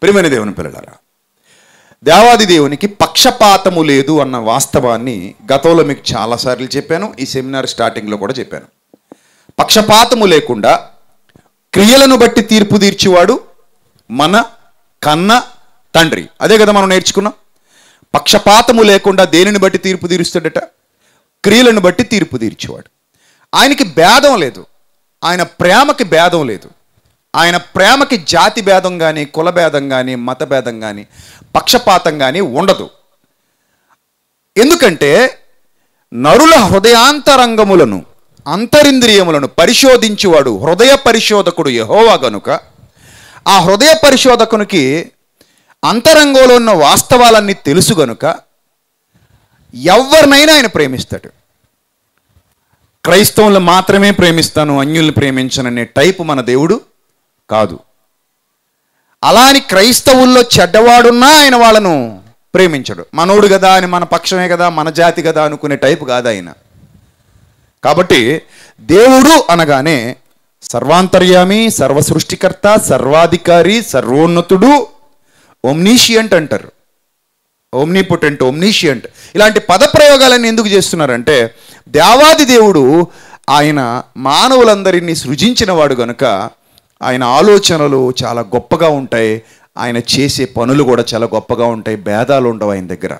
ప్రియమైన దేవుని పిల్లలారా దేవాది దేవునికి పక్షపాతము లేదు అన్న వాస్తవాన్ని గతంలో మీకు చాలాసార్లు చెప్పాను ఈ సెమినార్ స్టార్టింగ్లో కూడా చెప్పాను. పక్షపాతము లేకుండా క్రియలను బట్టి తీర్పు తీర్చేవాడు మన కన్న తండ్రి. అదే కదా మనం నేర్చుకున్నాం. పక్షపాతము లేకుండా దేనిని బట్టి తీర్పు తీరుస్తాడట? క్రియలను బట్టి తీర్పు తీర్చేవాడు. ఆయనకి భేదం లేదు. ఆయన ప్రేమకి భేదం లేదు. ఆయన ప్రేమకి జాతి భేదం కానీ కులభేదం కానీ మత భేదం కానీ పక్షపాతం కానీ ఉండదు. ఎందుకంటే నరుల హృదయాంతరంగములను అంతరింద్రియములను పరిశోధించువాడు హృదయ పరిశోధకుడు యహోవా గనుక ఆ హృదయ పరిశోధకునికి అంతరంగంలో ఉన్న వాస్తవాలన్నీ తెలుసు గనుక ఎవరినైనా ఆయన ప్రేమిస్తాడు. క్రైస్తవులు మాత్రమే ప్రేమిస్తాను అన్యుల్ని ప్రేమించననే టైపు మన దేవుడు కాదు. అలా అని క్రైస్తవుల్లో చెడ్డవాడున్నా ఆయన వాళ్ళను ప్రేమించడు. మనోడు కదా అని మన పక్షమే కదా మన జాతి కదా అనుకునే టైపు కాదు ఆయన. కాబట్టి దేవుడు అనగానే సర్వాంతర్యామి సర్వసృష్టికర్త సర్వాధికారి సర్వోన్నతుడు ఒమ్నీషియంట్ అంటారు. ఓమ్నిపుటెంట్ ఒమ్నీషియంట్ ఇలాంటి పదప్రయోగాలన్నీ ఎందుకు చేస్తున్నారంటే దేవాది దేవుడు ఆయన మానవులందరినీ సృజించిన వాడు గనుక ఆయన ఆలోచనలు చాలా గొప్పగా ఉంటాయి. ఆయన చేసే పనులు కూడా చాలా గొప్పగా ఉంటాయి. భేదాలు ఉండవు ఆయన దగ్గర.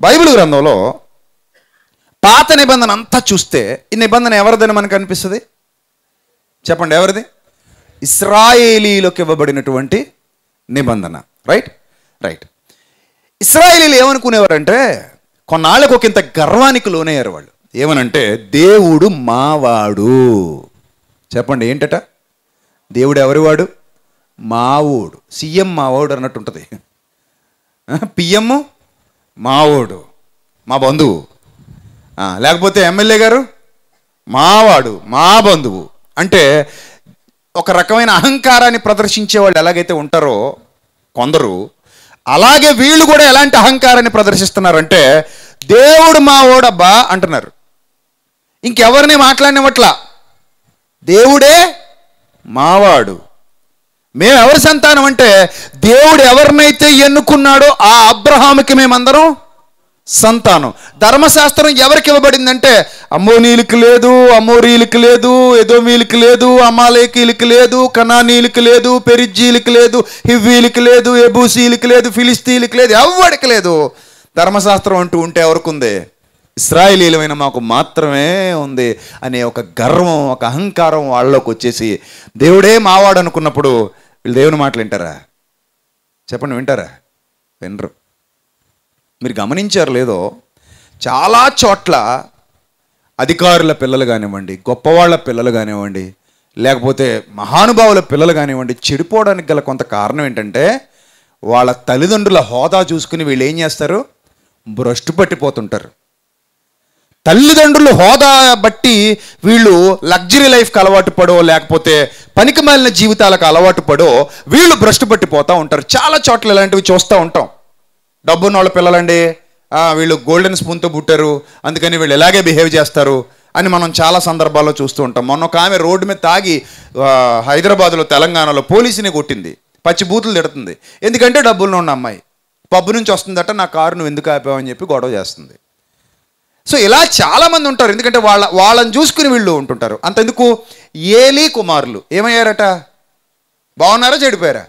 బైబిల్ గ్రంథంలో పాత నిబంధన అంతా చూస్తే ఈ నిబంధన ఎవరిదని మనకు అనిపిస్తుంది? చెప్పండి ఎవరిది? ఇస్రాయేలీలకు ఇవ్వబడినటువంటి నిబంధన. రైట్? రైట్. ఇస్రాయేలీలు ఏమనుకునేవారంటే కొన్నాళ్ళకు ఒక ఇంత గర్వానికి లోనయ్యారు వాళ్ళు. ఏమనంటే దేవుడు మావాడు. చెప్పండి ఏంటట? దేవుడు ఎవరివాడు మావోడు. సీఎం మావోడు అన్నట్టు ఉంటుంది పిఎం మావోడు. మా బంధువు. లేకపోతే ఎమ్మెల్యే గారు? మావాడు మా బంధువు. అంటే ఒక రకమైన అహంకారాన్ని ప్రదర్శించే వాళ్ళు ఎలాగైతే ఉంటారో కొందరు అలాగే వీళ్ళు కూడా ఎలాంటి అహంకారాన్ని ప్రదర్శిస్తున్నారంటే దేవుడు మా ఓడబ్బా అంటున్నారు. ఇంకెవరిని మాట్లాడినవట్లా? దేవుడే మావాడు. మేము ఎవరి సంతానం అంటే దేవుడు ఎవరినైతే ఎన్నుకున్నాడో ఆ అబ్రహాముకి మేమందరం సంతానం. ధర్మశాస్త్రం ఎవరికి ఇవ్వబడిందంటే అమ్మోనీలకి లేదు అమ్మోరీలకి లేదు ఎదోమీలకి లేదు అమాలేకీలకి లేదు కనానీలకి లేదు పెరిజ్జీలకి లేదు హివ్వీలకి లేదు ఎబూసీలకి లేదు ఫిలిస్తీన్లకి లేదు ఎవరికి లేదు. ధర్మశాస్త్రం అంటూ ఉంటే ఎవరికి ఉంది? ఇస్రాయలీలమైన మాకు మాత్రమే ఉంది అనే ఒక గర్వం ఒక అహంకారం వాళ్ళలోకి వచ్చేసి దేవుడే మావాడు అనుకున్నప్పుడు వీళ్ళు దేవుని మాటలు వింటారా? చెప్పండి వింటారా? వినరు. మీరు గమనించారు లేదో చాలా చోట్ల అధికారుల పిల్లలు కానివ్వండి గొప్పవాళ్ళ పిల్లలు కానివ్వండి లేకపోతే మహానుభావుల పిల్లలు కానివ్వండి చెడిపోవడానికి గల కొంత కారణం ఏంటంటే వాళ్ళ తల్లిదండ్రుల హోదా చూసుకుని వీళ్ళు ఏం చేస్తారు? భ్రష్టు పట్టిపోతుంటారు. తల్లిదండ్రులు హోదా బట్టి వీళ్ళు లగ్జరీ లైఫ్కి అలవాటు పడో లేకపోతే పనికి మాలిన జీవితాలకు అలవాటు పడో వీళ్ళు భ్రష్టు పట్టిపోతూ ఉంటారు. చాలా చోట్ల ఇలాంటివి చూస్తూ ఉంటాం. డబ్బున్న వాళ్ళ పిల్లలండి వీళ్ళు గోల్డెన్ స్పూన్తో పుట్టారు అందుకని వీళ్ళు ఎలాగే బిహేవ్ చేస్తారు అని మనం చాలా సందర్భాల్లో చూస్తూ ఉంటాం. మొన్న ఒక ఆమె రోడ్డు మీద తాగి హైదరాబాద్లో తెలంగాణలో పోలీసుని కొట్టింది. పచ్చి బూతులు తిడుతుంది. ఎందుకంటే డబ్బుల్లో ఉన్న అమ్మాయి. పబ్బు నుంచి వస్తుందట నా కారు నువ్వు ఎందుకు ఆపావని చెప్పి గొడవ చేస్తుంది. సో ఇలా చాలామంది ఉంటారు. ఎందుకంటే వాళ్ళ వాళ్ళని చూసుకుని వీళ్ళు ఉంటుంటారు. అంతెందుకు? ఏలీ కుమారులు. ఏమయ్యారట? బాగున్నారా? చెడిపోయారా?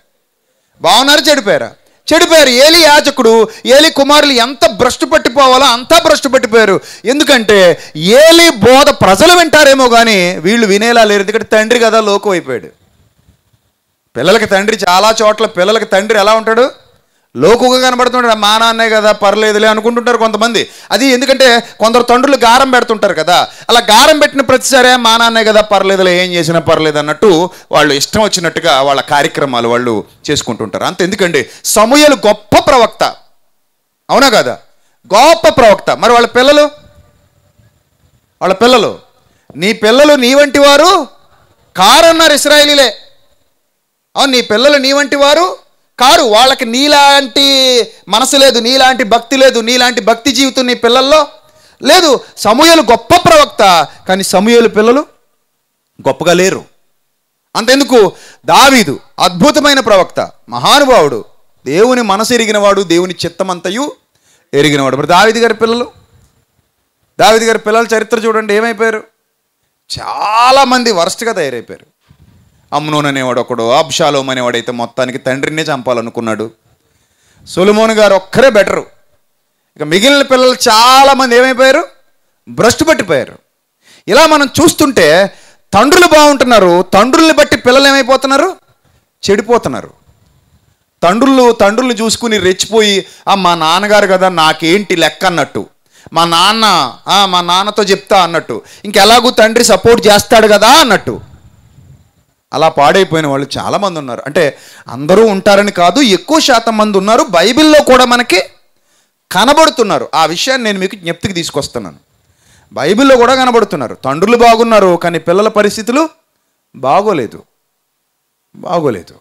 బాగున్నారా? చెడిపోయారా? చెడిపోయారు. ఏలి యాజకుడు ఏలి కుమారులు ఎంత భ్రష్టు పట్టిపోవాలో అంతా భ్రష్టు పట్టిపోయారు. ఎందుకంటే ఏలి బోధ ప్రజలు వింటారేమో కానీ వీళ్ళు వినేలా లేరు. ఎందుకంటే తండ్రి కదా లోకం అయిపోయాడు పిల్లలకి తండ్రి చాలా చోట్ల పిల్లలకి తండ్రి ఎలా ఉంటాడు? లోకుగా కనబడుతుంటాడు మా నాన్నే కదా పర్లేదులే అనుకుంటుంటారు కొంతమంది. అది ఎందుకంటే కొందరు తండ్రులు గారం పెడుతుంటారు కదా. అలా గారం పెట్టిన ప్రతిసారే మా నాన్నే కదా పర్లేదులే ఏం చేసినా పర్లేదు అన్నట్టు వాళ్ళు ఇష్టం వచ్చినట్టుగా వాళ్ళ కార్యక్రమాలు వాళ్ళు చేసుకుంటుంటారు. అంత ఎందుకండి సమూహలు గొప్ప ప్రవక్త. అవునా కదా? గొప్ప ప్రవక్త. మరి వాళ్ళ పిల్లలు? వాళ్ళ పిల్లలు? నీ పిల్లలు నీ వంటి వారు కారన్నారు ఇస్రాయలీలే. అవును నీ పిల్లలు నీ వంటి వారు కారు వాళ్ళకి నీలాంటి మనసు లేదు నీలాంటి భక్తి లేదు నీలాంటి భక్తి జీవితం నీ పిల్లల్లో లేదు. సమూహలు గొప్ప ప్రవక్త కానీ సమూహలు పిల్లలు గొప్పగా లేరు. అంతెందుకు? దావీదు అద్భుతమైన ప్రవక్త మహానుభావుడు. దేవుని మనసు ఎరిగినవాడు దేవుని చిత్తమంతయు ఎరిగినవాడు. మరి దావిది గారి పిల్లలు? దావిది గారి పిల్లల చరిత్ర చూడండి ఏమైపోయారు? చాలామంది వరస్ట్గా తయారైపోయారు. అమ్నోన్ అనేవాడు ఒకడు అబ్షాలోం అనేవాడు అయితే మొత్తానికి తండ్రినే చంపాలనుకున్నాడు. సొలమోన్ గారు ఒక్కరే బెటరు. ఇక మిగిలిన పిల్లలు చాలామంది ఏమైపోయారు? భ్రష్టు పట్టిపోయారు. ఇలా మనం చూస్తుంటే తండ్రులు బాగుంటున్నారు తండ్రుల్ని బట్టి పిల్లలు ఏమైపోతున్నారు? చెడిపోతున్నారు. తండ్రులు తండ్రులు చూసుకుని రెచ్చిపోయి ఆ మా నాన్నగారు కదా నాకేంటి లెక్క? అన్నట్టు. మా నాన్న మా నాన్నతో చెప్తా అన్నట్టు. ఇంకెలాగూ తండ్రి సపోర్ట్ చేస్తాడు కదా అన్నట్టు. అలా పాడైపోయిన వాళ్ళు చాలామంది ఉన్నారు. అంటే అందరూ ఉంటారని కాదు ఎక్కువ శాతం మంది ఉన్నారు. బైబిల్లో కూడా మనకి కనబడుతున్నారు. ఆ విషయాన్ని నేను మీకు జ్ఞప్తికి తీసుకొస్తున్నాను. బైబిల్లో కూడా కనబడుతున్నారు. తండ్రులు బాగున్నారు కానీ పిల్లల పరిస్థితులు బాగోలేదు. బాగోలేదు.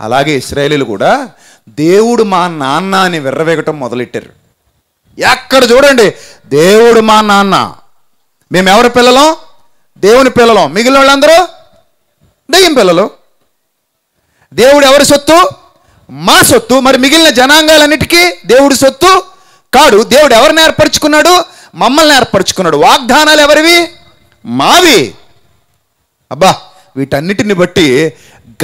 అలాగే ఇస్రాయేలీలు కూడా దేవుడు మా నాన్న అని విర్రవేగటం మొదలెట్టారు. ఎక్కడ చూడండి దేవుడు మా నాన్న. మేము ఎవరి పిల్లలం? దేవుని పిల్లలం. మిగిలిన వాళ్ళందరూ దయ్యం పిల్లలు. దేవుడు ఎవరి సొత్తు? మా సొత్తు. మరి మిగిలిన జనాంగాలన్నిటికీ దేవుడి సొత్తు? కాడు దేవుడు ఎవరిని ఏర్పరచుకున్నాడు? మమ్మల్ని ఏర్పరచుకున్నాడు. వాగ్దానాలు ఎవరివి? మావి. అబ్బా వీటన్నిటిని బట్టి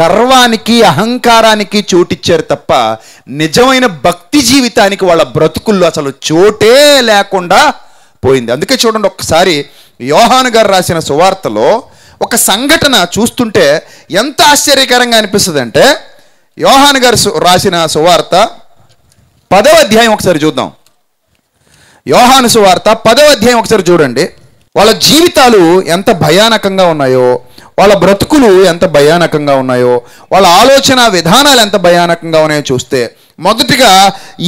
గర్వానికి అహంకారానికి చోటిచ్చారు తప్ప నిజమైన భక్తి జీవితానికి వాళ్ళ బ్రతుకుల్లో అసలు చోటే లేకుండా పోయింది. అందుకే చూడండి ఒక్కసారి యోహాను గారు రాసిన సువార్తలో ఒక సంఘటన చూస్తుంటే ఎంత ఆశ్చర్యకరంగా అనిపిస్తుంది అంటే యోహాను గారు రాసిన సువార్త పదవ అధ్యాయం ఒకసారి చూద్దాం. యోహాను సువార్త పదవ అధ్యాయం ఒకసారి చూడండి. వాళ్ళ జీవితాలు ఎంత భయానకంగా ఉన్నాయో వాళ్ళ బ్రతుకులు ఎంత భయానకంగా ఉన్నాయో వాళ్ళ ఆలోచన విధానాలు ఎంత భయానకంగా ఉన్నాయో చూస్తే మొదటిగా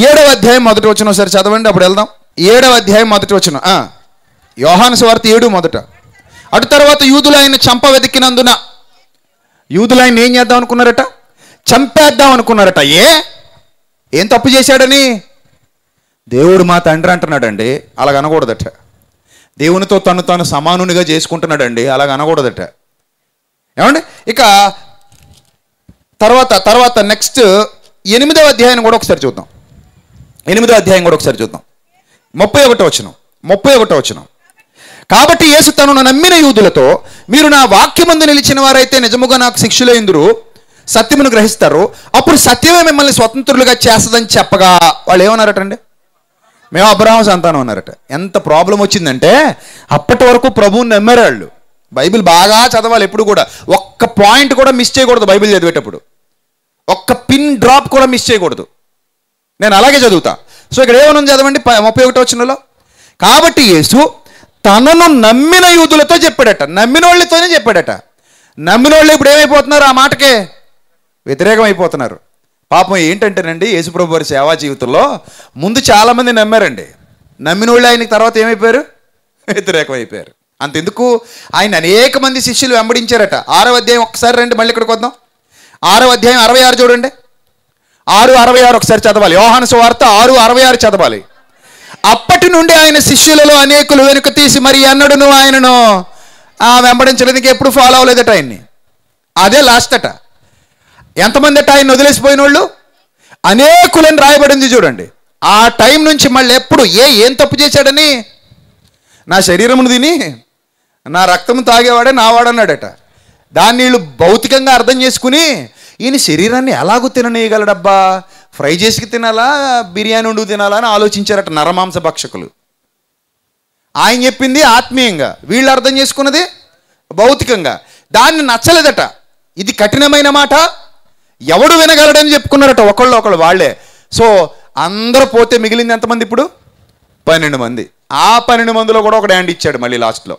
ఏడవ అధ్యాయం మొదటి వచ్చిన ఒకసారి చదవండి అప్పుడు వెళ్దాం. ఏడవ అధ్యాయం మొదటి వచ్చిన యోహాను సువార్త ఏడు మొదట. అటు తర్వాత యూదులు ఆయన చంప వెతికినందున యూదులు ఆయన ఏం చేద్దాం అనుకున్నారట? చంపేద్దాం అనుకున్నారట. ఏ? ఏం తప్పు చేశాడని? దేవుడు మా తండ్రి అంటున్నాడండి అలాగ అనకూడదట. దేవునితో తను తాను సమానునిగా చేసుకుంటున్నాడండి అలాగ అనకూడదట. ఏమండి? ఇక తర్వాత తర్వాత నెక్స్ట్ ఎనిమిదవ అధ్యాయం కూడా ఒకసారి చూద్దాం. ఎనిమిదవ అధ్యాయం కూడా ఒకసారి చూద్దాం. ముప్పై ఒకటో వచ్చిన ముప్పై ఒకటో వచ్చినాం కాబట్టి యేసు తనను నమ్మిన యూదులతో మీరు నా వాక్యమందు నిలిచిన వారైతే నిజముగా నాకు శిక్షులైందురు సత్యమును గ్రహిస్తారు. అప్పుడు సత్యమే మిమ్మల్ని స్వతంత్రులుగా చేస్తుందని చెప్పగా వాళ్ళు ఏమన్నారటండి? మేము అబ్రహాం సంతానం అన్నారట. ఎంత ప్రాబ్లం వచ్చిందంటే అప్పటి వరకు ప్రభువుని నమ్మారు వాళ్ళు. బైబిల్ బాగా చదవాలి ఎప్పుడు కూడా. ఒక్క పాయింట్ కూడా మిస్ చేయకూడదు బైబిల్ చదివేటప్పుడు. ఒక్క పిన్ డ్రాప్ కూడా మిస్ చేయకూడదు. నేను అలాగే చదువుతా. సో ఇక్కడ ఏమన్నా చదవండి? ముప్పై ఒకటో వచ్చినలో కాబట్టి యేసు తనను నమ్మిన యూదులతో చెప్పాడట. నమ్మిన వాళ్ళతోనే చెప్పాడట. నమ్మిన వాళ్ళు ఇప్పుడు ఏమైపోతున్నారు? ఆ మాటకే వ్యతిరేకం అయిపోతున్నారు పాపం ఏంటంటేనండి యేసుప్రభు వారి సేవా జీవితంలో ముందు చాలామంది నమ్మారండి. నమ్మిన వాళ్ళు ఆయనకి తర్వాత ఏమైపోయారు? వ్యతిరేకం అయిపోయారు అంతెందుకు? ఆయన అనేక మంది శిష్యులు వెంబడించారట. ఆరో అధ్యాయం ఒకసారి రండి మళ్ళీ ఇక్కడికి వద్దాం. ఆరవ అధ్యాయం అరవై ఆరు చూడండి. ఆరు అరవై ఆరు ఒకసారి చదవాలి. యోహాను సువార్త ఆరు అరవై ఆరు చదవాలి. అప్పటి నుండి ఆయన శిష్యులలో అనేకులు వెనుక తీసి మరి అన్నడును ఆయనను ఆ వెంబడించడానికి ఎప్పుడు ఫాలో అవ్వలేదట ఆయన్ని. అదే లాస్ట్ అట. ఎంతమంది అట ఆయన వదిలేసిపోయిన వాళ్ళు? అనేకులని రాయబడింది చూడండి. ఆ టైం నుంచి మళ్ళీ ఎప్పుడు ఏ ఏం తప్పు చేశాడని? నా శరీరమును తిని నా రక్తము తాగేవాడే నావాడన్నాడట దాన్ని వీళ్ళు భౌతికంగా అర్థం చేసుకుని ఈయన శరీరాన్ని ఎలాగూ తిననీయగలడబ్బా? ఫ్రై చేసి తినాలా బిర్యానీ వండుకు తినాలా అని ఆలోచించారట నరమాంస భక్షకులు. ఆయన చెప్పింది ఆత్మీయంగా. వీళ్ళు అర్థం చేసుకున్నది భౌతికంగా. దాన్ని నచ్చలేదట. ఇది కఠినమైన మాట. ఎవడు వినగలడని చెప్పుకున్నారట ఒకళ్ళు ఒకళ్ళు వాళ్ళే. సో అందరూ పోతే మిగిలింది ఎంతమంది ఇప్పుడు? పన్నెండు మంది. ఆ పన్నెండు మందిలో కూడా ఒకటి హ్యాండ్ ఇచ్చాడు మళ్ళీ లాస్ట్లో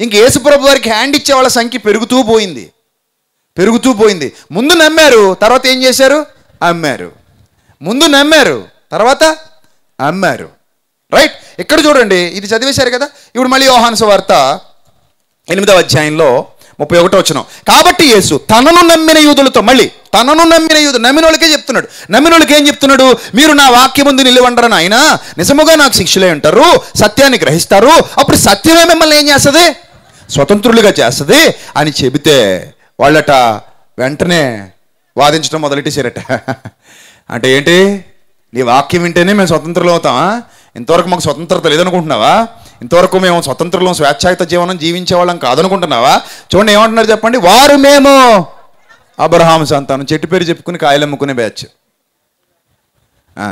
ఇంక యేసుప్రభు వారికి హ్యాండ్ ఇచ్చే వాళ్ళ సంఖ్య పెరుగుతూ పోయింది. పెరుగుతూ పోయింది. ముందు నమ్మారు తర్వాత ఏం చేశారు? అమ్మారు. ముందు నమ్మారు తర్వాత అమ్మారు. రైట్ ఇక్కడ చూడండి ఇది చదివేశారు కదా? ఇప్పుడు మళ్ళీ యోహాను వార్త ఎనిమిదవ అధ్యాయంలో ముప్పై ఒకటో వచ్చిన కాబట్టి యేసు తనను నమ్మిన యూదులతో మళ్ళీ తనను నమ్మిన యూదు నమ్మిన వాళ్ళకే చెప్తున్నాడు. నమ్మిన వాళ్ళకి ఏం చెప్తున్నాడు? మీరు నా వాక్యం ముందు నిలవండరని ఆయన నిజముగా నాకు శిక్షలే ఉంటారు సత్యాన్ని గ్రహిస్తారు. అప్పుడు సత్యమే మిమ్మల్ని ఏం చేస్తుంది? స్వతంత్రులుగా చేస్తుంది అని చెబితే వాళ్ళట వెంటనే వాదించడం మొదలెట్టేశారట అంటే ఏంటి? నీ వాక్యం వింటేనే మేము స్వతంత్రులు అవుతామా? ఇంతవరకు మాకు స్వతంత్రత లేదనుకుంటున్నావా? ఇంతవరకు మేము స్వతంత్రులం స్వేచ్ఛాయుత జీవనం జీవించేవాళ్ళం కాదనుకుంటున్నావా? చూడండి ఏమంటున్నారు చెప్పండి? వారు మేము. అబ్రహాం సంతానం. చెట్టు పేరు చెప్పుకుని కాయలు అమ్ముకునే బ్యాచ్.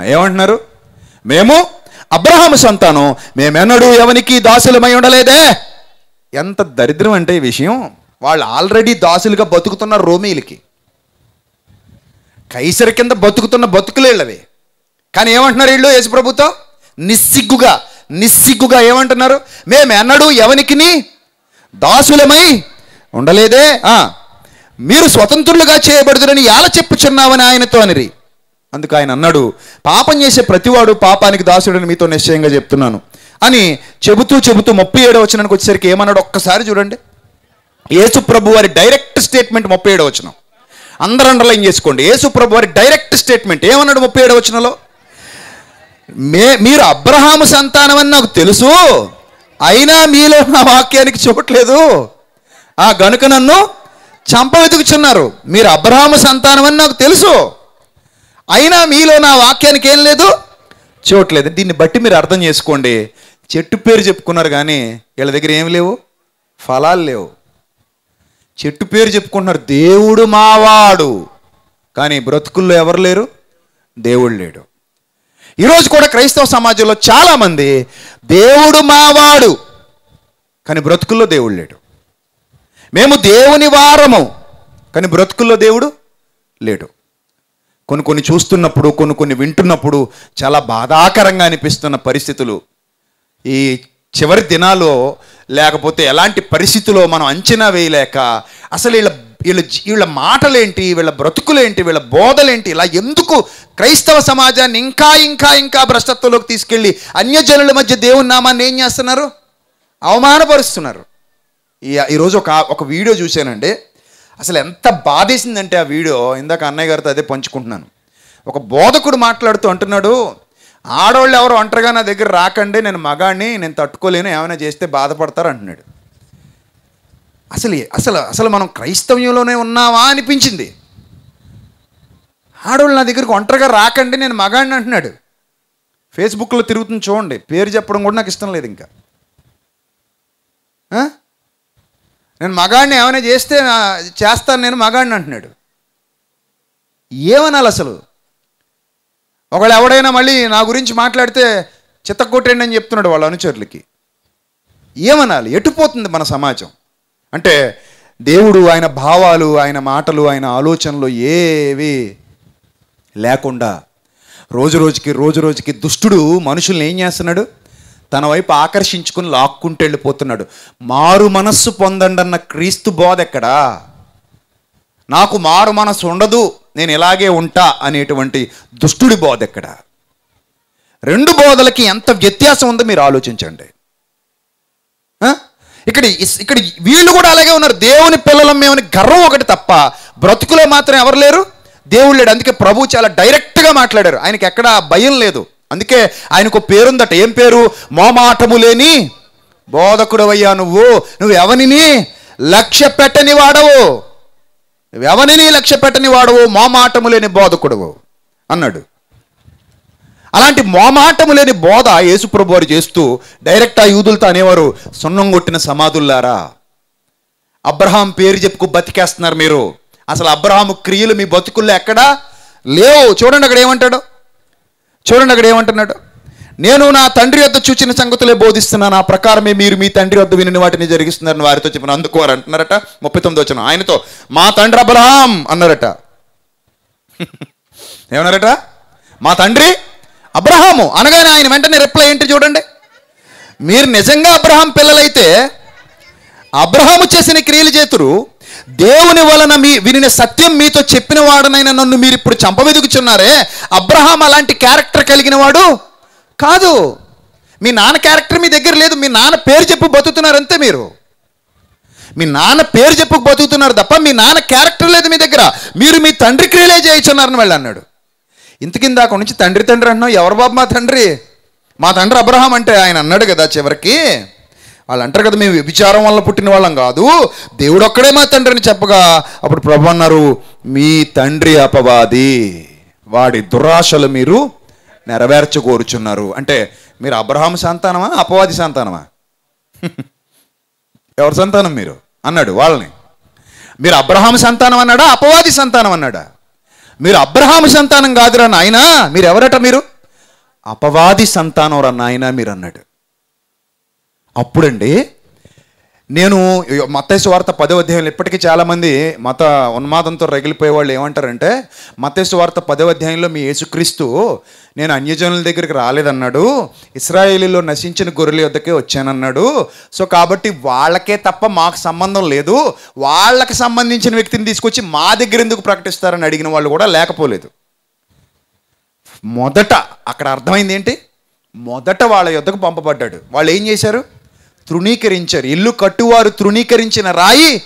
ఏమంటున్నారు? మేము అబ్రహాం సంతానం. మేమెన్నడూ ఎవనికి దాసులమై ఉండలేదే. ఎంత దరిద్రం అంటే ఈ విషయం. వాళ్ళు ఆల్రెడీ దాసులుగా బతుకుతున్నారు రోమీలకి. కైసరి కింద బతుకుతున్న బతుకులేళ్ళవి కానీ ఏమంటున్నారు వీళ్ళు యేసుప్రభుతో నిస్సిగ్గుగా నిస్సిగ్గుగా ఏమంటున్నారు? మేము ఎన్నడూ ఎవనికిని దాసులమై ఉండలేదే. మీరు స్వతంత్రులుగా చేయబడుదురని ఎలా చెప్పుచున్నావని ఆయనతో అనిరి. అందుకు ఆయన అన్నాడు పాపం చేసే ప్రతివాడు పాపానికి దాసుడని మీతో నిశ్చయంగా చెప్తున్నాను. అని చెబుతూ చెబుతూ ముప్పై ఏడవ వచ్చినానికి వచ్చేసరికి ఏమన్నాడు? ఒక్కసారి చూడండి. యేసు ప్రభు వారి డైరెక్ట్ స్టేట్మెంట్ ముప్పై ఏడు వచ్చినాం అందరూ అండర్లైన్ చేసుకోండి. యేసుప్రభు వారి డైరెక్ట్ స్టేట్మెంట్ ఏమన్నాడు ముప్పై ఏడవ వచనంలో? మే మీరు అబ్రహాము సంతానం అని నాకు తెలుసు. అయినా మీలో నా వాక్యానికి చూడట్లేదు ఆ గనుక నన్ను చంప వెతుకుచున్నారు మీరు అబ్రహాము సంతానం అని నాకు తెలుసు. అయినా మీలో నా వాక్యానికి ఏం లేదు? చూడట్లేదు దీన్ని బట్టి మీరు అర్థం చేసుకోండి. చెట్టు పేరు చెప్పుకున్నారు కానీ వీళ్ళ దగ్గర ఏం లేవు? ఫలాలు లేవు. చెట్టు పేరు చెప్పుకుంటున్నారు. దేవుడు మావాడు. కానీ బ్రతుకుల్లో ఎవరు లేరు? దేవుడు లేడు. ఈరోజు కూడా క్రైస్తవ సమాజంలో చాలామంది దేవుడు మావాడు కానీ బ్రతుకుల్లో దేవుడు లేడు. మేము దేవుని వారము కానీ బ్రతుకుల్లో దేవుడు లేడు. కొన్ని కొన్ని చూస్తున్నప్పుడు కొన్ని కొన్ని వింటున్నప్పుడు చాలా బాధాకరంగా అనిపిస్తున్న పరిస్థితులు. ఈ చివరి దినాల్లో లేకపోతే ఎలాంటి పరిస్థితిలో మనం అంచనా వేయలేక అసలు వీళ్ళ వీళ్ళ వీళ్ళ మాటలేంటి వీళ్ళ బ్రతుకులేంటి వీళ్ళ బోధలేంటి ఇలా ఎందుకు క్రైస్తవ సమాజాన్ని ఇంకా ఇంకా ఇంకా భ్రష్టత్వంలోకి తీసుకెళ్ళి అన్యజనుల మధ్య దేవుని నామాన్ని ఏం చేస్తున్నారు? అవమానపరుస్తున్నారు. ఈ ఈరోజు ఒక ఒక వీడియో చూశానండి. అసలు ఎంత బాధేసిందంటే ఆ వీడియో. ఇందాక అన్నయ్య గారితో అదే పంచుకుంటున్నాను. ఒక బోధకుడు మాట్లాడుతూ అంటున్నాడు ఆడవాళ్ళు ఎవరు ఒంటరిగా నా దగ్గర రాకండి నేను మగాడిని నేను తట్టుకోలేను ఏమైనా చేస్తే బాధపడతారు అంటున్నాడు. అసలు అసలు అసలు మనం క్రైస్తవ్యంలోనే ఉన్నావా అనిపించింది. ఆడవాళ్ళు నా దగ్గరికి ఒంటరిగా రాకండి నేను మగాడిని అంటున్నాడు. ఫేస్బుక్లో తిరుగుతుంది చూడండి పేరు చెప్పడం కూడా నాకు ఇష్టం లేదు ఇంకా. నేను మగాడిని ఏమైనా చేస్తే చేస్తాను నేను మగాడిని అంటున్నాడు. ఏమనాలి అసలు? ఒకళ్ళు ఎవడైనా మళ్ళీ నా గురించి మాట్లాడితే చిత్తకొట్టండి అని చెప్తున్నాడు వాళ్ళ అనుచరులకి. ఏమనాలి? ఎటుపోతుంది మన సమాజం? అంటే దేవుడు ఆయన భావాలు ఆయన మాటలు ఆయన ఆలోచనలు ఏవి లేకుండా రోజు రోజుకి రోజు రోజుకి దుష్టుడు మనుషుల్ని ఏం చేస్తున్నాడు? తన వైపు ఆకర్షించుకుని లాక్కుంటూ వెళ్ళిపోతున్నాడు. మారు మనస్సు పొందండి అన్న క్రీస్తు బోధ ఎక్కడా? నాకు మారు మనసు ఉండదు నేను ఇలాగే ఉంటా అనేటువంటి దుష్టుడి బోధ ఎక్కడ? రెండు బోధలకి ఎంత వ్యత్యాసం ఉందో మీరు ఆలోచించండి. ఇక్కడ ఇక్కడ వీళ్ళు కూడా అలాగే ఉన్నారు. దేవుని పిల్లలం మేమని గర్వం ఒకటి తప్ప బ్రతుకులో మాత్రం ఎవరు లేరు? దేవుడు లేడు. అందుకే ప్రభు చాలా డైరెక్ట్గా మాట్లాడారు. ఆయనకి ఎక్కడ భయం లేదు. అందుకే ఆయనకు పేరుందట. ఏం పేరు? మోమాటము లేని బోధకుడవయ్యా నువ్వు. నువ్వు ఎవనిని? లక్ష్య పెట్టని వాడవు. ఎవరిని లక్ష్య పెట్టని వాడవు మోమాటము లేని బోధకుడువు? అన్నాడు. అలాంటి మోమాటము లేని బోధ యేసుప్రభు వారు చేస్తూ డైరెక్ట్ ఆ యూదులతో అనేవారు సున్నం కొట్టిన సమాధుల్లారా? అబ్రహాం పేరు చెప్పుకు బతికేస్తున్నారు మీరు. అసలు అబ్రహాము క్రియలు మీ బతుకుల్లో ఎక్కడా లేవు. చూడండి అక్కడ ఏమంటాడు? చూడండి అక్కడ ఏమంటున్నాడు? నేను నా తండ్రి వద్ద చూచిన సంగతులే బోధిస్తున్నాను ఆ ప్రకారమే మీరు మీ తండ్రి వద్ద విని వాటిని జరిగిస్తున్నారని వారితో చెప్పిన అందుకు వారు అంటున్నారట. ముప్పై తొమ్మిది వచ్చిన ఆయనతో మా తండ్రి అబ్రహాం అన్నారట. ఏమన్నారట? మా తండ్రి అబ్రహాము. అనగానే ఆయన వెంటనే రిప్లై ఏంటి చూడండి. మీరు నిజంగా అబ్రహాం పిల్లలైతే అబ్రహాము చేసిన క్రియలు చేతురు దేవుని వలన మీ వినిన సత్యం మీతో చెప్పిన వాడనైనా నన్ను మీరు ఇప్పుడు చంపవెదుకుచున్నారే అబ్రహాం అలాంటి క్యారెక్టర్ కలిగిన వాడు కాదు. మీ నాన్న క్యారెక్టర్ మీ దగ్గర లేదు. మీ నాన్న పేరు చెప్పు బతుకుతున్నారు అంతే మీరు. మీ నాన్న పేరు చెప్పు బతుకుతున్నారు తప్ప మీ నాన్న క్యారెక్టర్ లేదు మీ దగ్గర. మీరు మీ తండ్రి క్రియలే చేయించున్నారని వెళ్ళి అన్నాడు. ఇంతకిందాక నుంచి తండ్రి తండ్రి అంటున్నావు. ఎవరు బాబు మా తండ్రి? మా తండ్రి అబ్రహాం అంటే ఆయన అన్నాడు కదా చివరికి. వాళ్ళు అంటారు కదా మేము వ్యభిచారం వల్ల పుట్టిన వాళ్ళం కాదు. దేవుడు ఒక్కడే మా తండ్రి అని చెప్పగా. అప్పుడు ప్రభు అన్నారు మీ తండ్రి అపవాది. వాడి దురాశలు మీరు నెరవేర్చకోరుచున్నారు అంటే మీరు అబ్రహాం సంతానమా అపవాది సంతానమా? ఎవరి సంతానం మీరు? అన్నాడు వాళ్ళని. మీరు అబ్రహాం సంతానం అన్నాడా అపవాది సంతానం అన్నాడా? మీరు అబ్రహాం సంతానం కాదురా నాయన మీరు ఎవరట మీరు? అపవాది సంతానం రా నాయన మీరు అన్నాడు. అప్పుడండి నేను మత్తేసు వార్త పదో అధ్యాయంలో ఇప్పటికీ చాలామంది మత ఉన్మాదంతో రగిలిపోయే వాళ్ళు ఏమంటారంటే మత్తేసు వార్త పదో అధ్యాయంలో మీ యేసుక్రీస్తు నేను అన్యజనుల దగ్గరికి రాలేదన్నాడు ఇస్రాయేలీలో నశించిన గొర్రెల యొద్దకే వచ్చానన్నాడు. సో కాబట్టి వాళ్ళకే తప్ప మాకు సంబంధం లేదు. వాళ్ళకి సంబంధించిన వ్యక్తిని తీసుకొచ్చి మా దగ్గర ఎందుకు ప్రకటిస్తారని అడిగిన వాళ్ళు కూడా లేకపోలేదు. మొదట అక్కడ అర్థమైంది ఏంటి? మొదట వాళ్ళ యొద్దకు పంపబడ్డాడు. వాళ్ళు ఏం చేశారు? తృణీకరించారు. ఇల్లు కట్టువారు తృణీకరించిన రాయి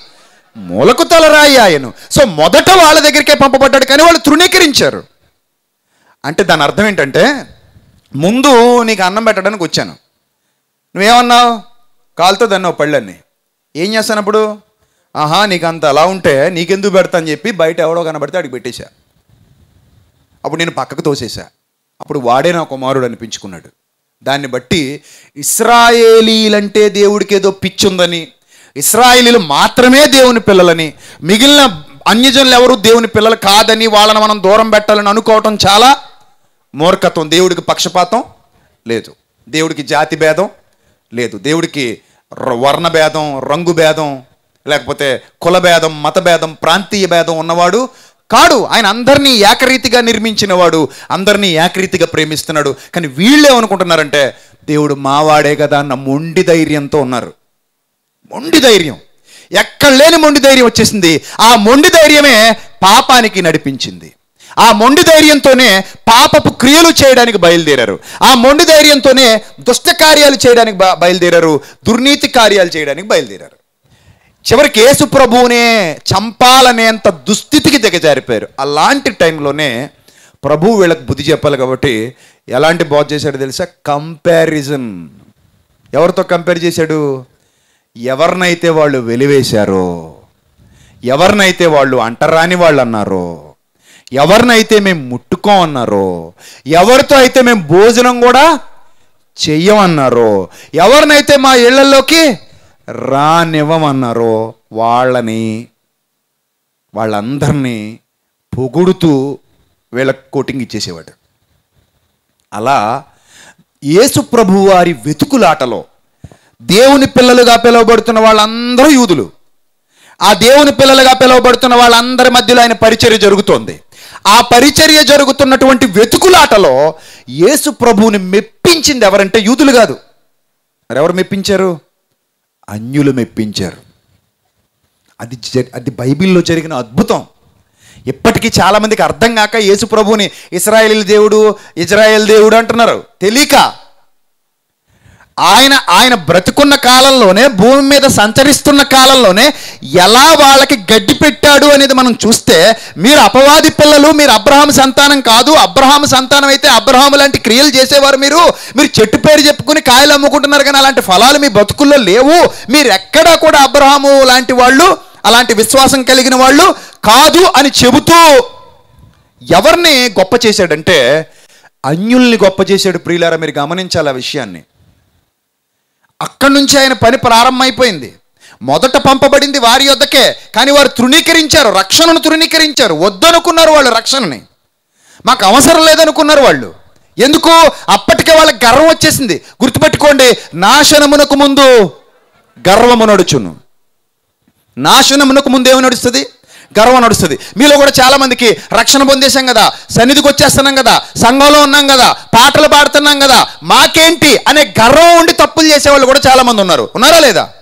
మూలకు తల రాయి ఆయను. సో మొదట వాళ్ళ దగ్గరికే పంపబడ్డాడు కానీ వాళ్ళు తృణీకరించారు. అంటే దాని అర్థం ఏంటంటే ముందు నీకు అన్నం పెట్టడానికి వచ్చాను. నువ్వేమన్నావు? కాలుతో దన్నావు పళ్ళన్ని. ఏం చేస్తాను అప్పుడు? ఆహా నీకు అంత అలా ఉంటే నీకెందుకు పెడతా అని చెప్పి బయట ఎవడో కనబడితే అడిగి పెట్టేశా. అప్పుడు నేను పక్కకు తోసేశా. అప్పుడు వాడే నా కుమారుడు అనిపించుకున్నాడు. దాన్ని బట్టి ఇస్రాయేలీలంటే దేవుడికి ఏదో పిచ్చుందని ఇస్రాయేలీలు మాత్రమే దేవుని పిల్లలని మిగిలిన అన్యజనులు ఎవరు దేవుని పిల్లలు కాదని వాళ్ళని మనం దూరం పెట్టాలని అనుకోవటం చాలా మూర్ఖత్వం. దేవుడికి పక్షపాతం లేదు. దేవుడికి జాతి భేదం లేదు. దేవుడికి ర- వర్ణ భేదం రంగు భేదం లేకపోతే కుల భేదం మత భేదం ప్రాంతీయ భేదం ఉన్నవాడు కాడు. ఆయన అందరినీ ఏకరీతిగా నిర్మించినవాడు అందరినీ ఏకరీతిగా ప్రేమిస్తున్నాడు. కానీ వీళ్ళు ఏమనుకుంటున్నారంటే దేవుడు మావాడే కదా అన్న మొండి ధైర్యంతో ఉన్నారు. మొండి ధైర్యం. ఎక్కడ లేని మొండి ధైర్యం వచ్చేసింది. ఆ మొండి ధైర్యమే పాపానికి నడిపించింది. ఆ మొండి ధైర్యంతోనే పాపపు క్రియలు చేయడానికి బయలుదేరారు. ఆ మొండి ధైర్యంతోనే దుష్ట కార్యాలు చేయడానికి బయలుదేరారు. దుర్నీతి కార్యాలు చేయడానికి బయలుదేరారు. చివరికి యేసు ప్రభువునే చంపాలనేంత దుస్థితికి దిగజారిపోయారు. అలాంటి టైంలోనే ప్రభు వీళ్ళకి బుద్ధి చెప్పాలి కాబట్టి ఎలాంటి బాధ చేశాడు తెలుసా? కంపారిజన్. ఎవరితో కంపేర్ చేశాడు? ఎవరినైతే వాళ్ళు వెలివేశారో ఎవరినైతే వాళ్ళు అంటరాని వాళ్ళు అన్నారో ఎవరినైతే మేము ముట్టుకో అన్నారో ఎవరితో అయితే మేము భోజనం కూడా చెయ్యమన్నారో ఎవరినైతే మా ఇళ్ళలోకి రానివ్వమన్నారో వాళ్ళని వాళ్ళందరినీ పొగుడుతూ వీళ్ళకి కోటింగ్ ఇచ్చేసేవాడు. అలా యేసు ప్రభు వారి వెతుకులాటలో దేవుని పిల్లలుగా పిలువబడుతున్న వాళ్ళందరూ యూదులు. ఆ దేవుని పిల్లలుగా పిలువబడుతున్న వాళ్ళందరి మధ్యలో ఆయన పరిచర్య జరుగుతోంది. ఆ పరిచర్య జరుగుతున్నటువంటి వెతుకులాటలో యేసు ప్రభువుని మెప్పించింది ఎవరంటే యూదులు కాదు. మరి ఎవరు మెప్పించారు? అన్యులు మెప్పించారు. అది అది బైబిల్లో జరిగిన అద్భుతం. ఇప్పటికీ చాలామందికి అర్థం కాక యేసు ప్రభుని ఇస్రాయేల్ దేవుడు ఇజ్రాయేల్ దేవుడు అంటున్నారు. తెలియక ఆయన ఆయన బ్రతుకున్న కాలంలోనే భూమి మీద సంచరిస్తున్న కాలంలోనే ఎలా వాళ్ళకి గడ్డి పెట్టాడు అనేది మనం చూస్తే మీరు అపవాది పిల్లలు మీరు అబ్రహాం సంతానం కాదు. అబ్రహాం సంతానం అయితే అబ్రహాం లాంటి క్రియలు చేసేవారు మీరు. మీరు చెట్టు పేరు చెప్పుకుని కాయలు అమ్ముకుంటున్నారు కానీ అలాంటి ఫలాలు మీ బతుకుల్లో లేవు. మీరు ఎక్కడా కూడా అబ్రహాము లాంటి వాళ్ళు అలాంటి విశ్వాసం కలిగిన వాళ్ళు కాదు అని చెబుతూ ఎవరిని గొప్ప చేశాడంటే అన్యుల్ని గొప్ప చేశాడు ప్రియులారా మీరు గమనించాలి ఆ విషయాన్ని. అక్కడి నుంచి ఆయన పని ప్రారంభమైపోయింది. మొదట పంపబడింది వారి యొద్దకే కానీ వారు తృణీకరించారు రక్షణను తృణీకరించారు. వద్దనుకున్నారు వాళ్ళు రక్షణని. మాకు అవసరం లేదనుకున్నారు వాళ్ళు. ఎందుకు? అప్పటికే వాళ్ళకి గర్వం వచ్చేసింది. గుర్తుపెట్టుకోండి నాశనమునకు ముందు గర్వము నడుచును. నాశనమునకు ముందు ఏమి నడుస్తుంది? గర్వం నడుస్తుంది. మీలో కూడా చాలా మందికి రక్షణ పొందేశాం కదా సన్నిధికి వచ్చేస్తున్నాం కదా సంఘంలో ఉన్నాం కదా పాటలు పాడుతున్నాం కదా మాకేంటి అనే గర్వం ఉండి తప్పులు చేసేవాళ్ళు కూడా చాలా మంది ఉన్నారు. ఉన్నారా లేదా?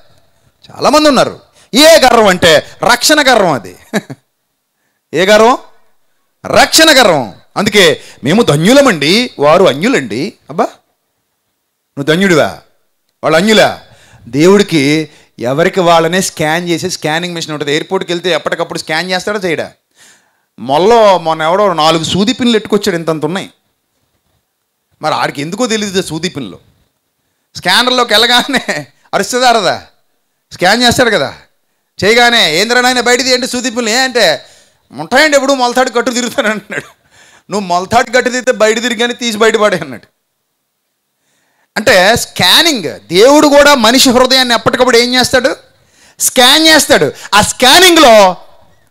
చాలా మంది ఉన్నారు. ఏ గర్వం అంటే రక్షణ గర్వం అది. ఏ గర్వం? రక్షణ గర్వం. అందుకే మేము ధన్యులమండి వారు అన్యులండి. అబ్బా! నువ్వు ధన్యుడివా? వాళ్ళు అన్యులా? దేవుడికి ఎవరికి వాళ్ళనే స్కాన్ చేసి స్కానింగ్ మిషన్ ఉంటుంది. ఎయిర్పోర్ట్కి వెళ్తే ఎప్పటికప్పుడు స్కాన్ చేస్తాడో చేయడా? మొల్లో మొన్న ఎవడో నాలుగు సూది పిన్లు ఎట్టుకొచ్చాడు ఇంతంత ఉన్నాయి. మరి ఆడికి ఎందుకో తెలియదు సూది పిన్లు స్కానర్లోకి వెళ్ళగానే అరుస్తుందా అరదా స్కాన్ చేస్తాడు కదా. చేయగానే ఏంద్రనాయన బయట తీయండి సూది పిన్లు ఏ అంటే ఉంటాయండి ఎప్పుడు మొలతాడు కట్టు తిరుగుతాను అంటున్నాడు నువ్వు మొలతాడు కట్టు తిరిగితే బయట తిరిగానే తీసి బయటపడే అన్నాడు. అంటే స్కానింగ్. దేవుడు కూడా మనిషి హృదయాన్ని ఎప్పటికప్పుడు ఏం చేస్తాడు? స్కాన్ చేస్తాడు. ఆ స్కానింగ్లో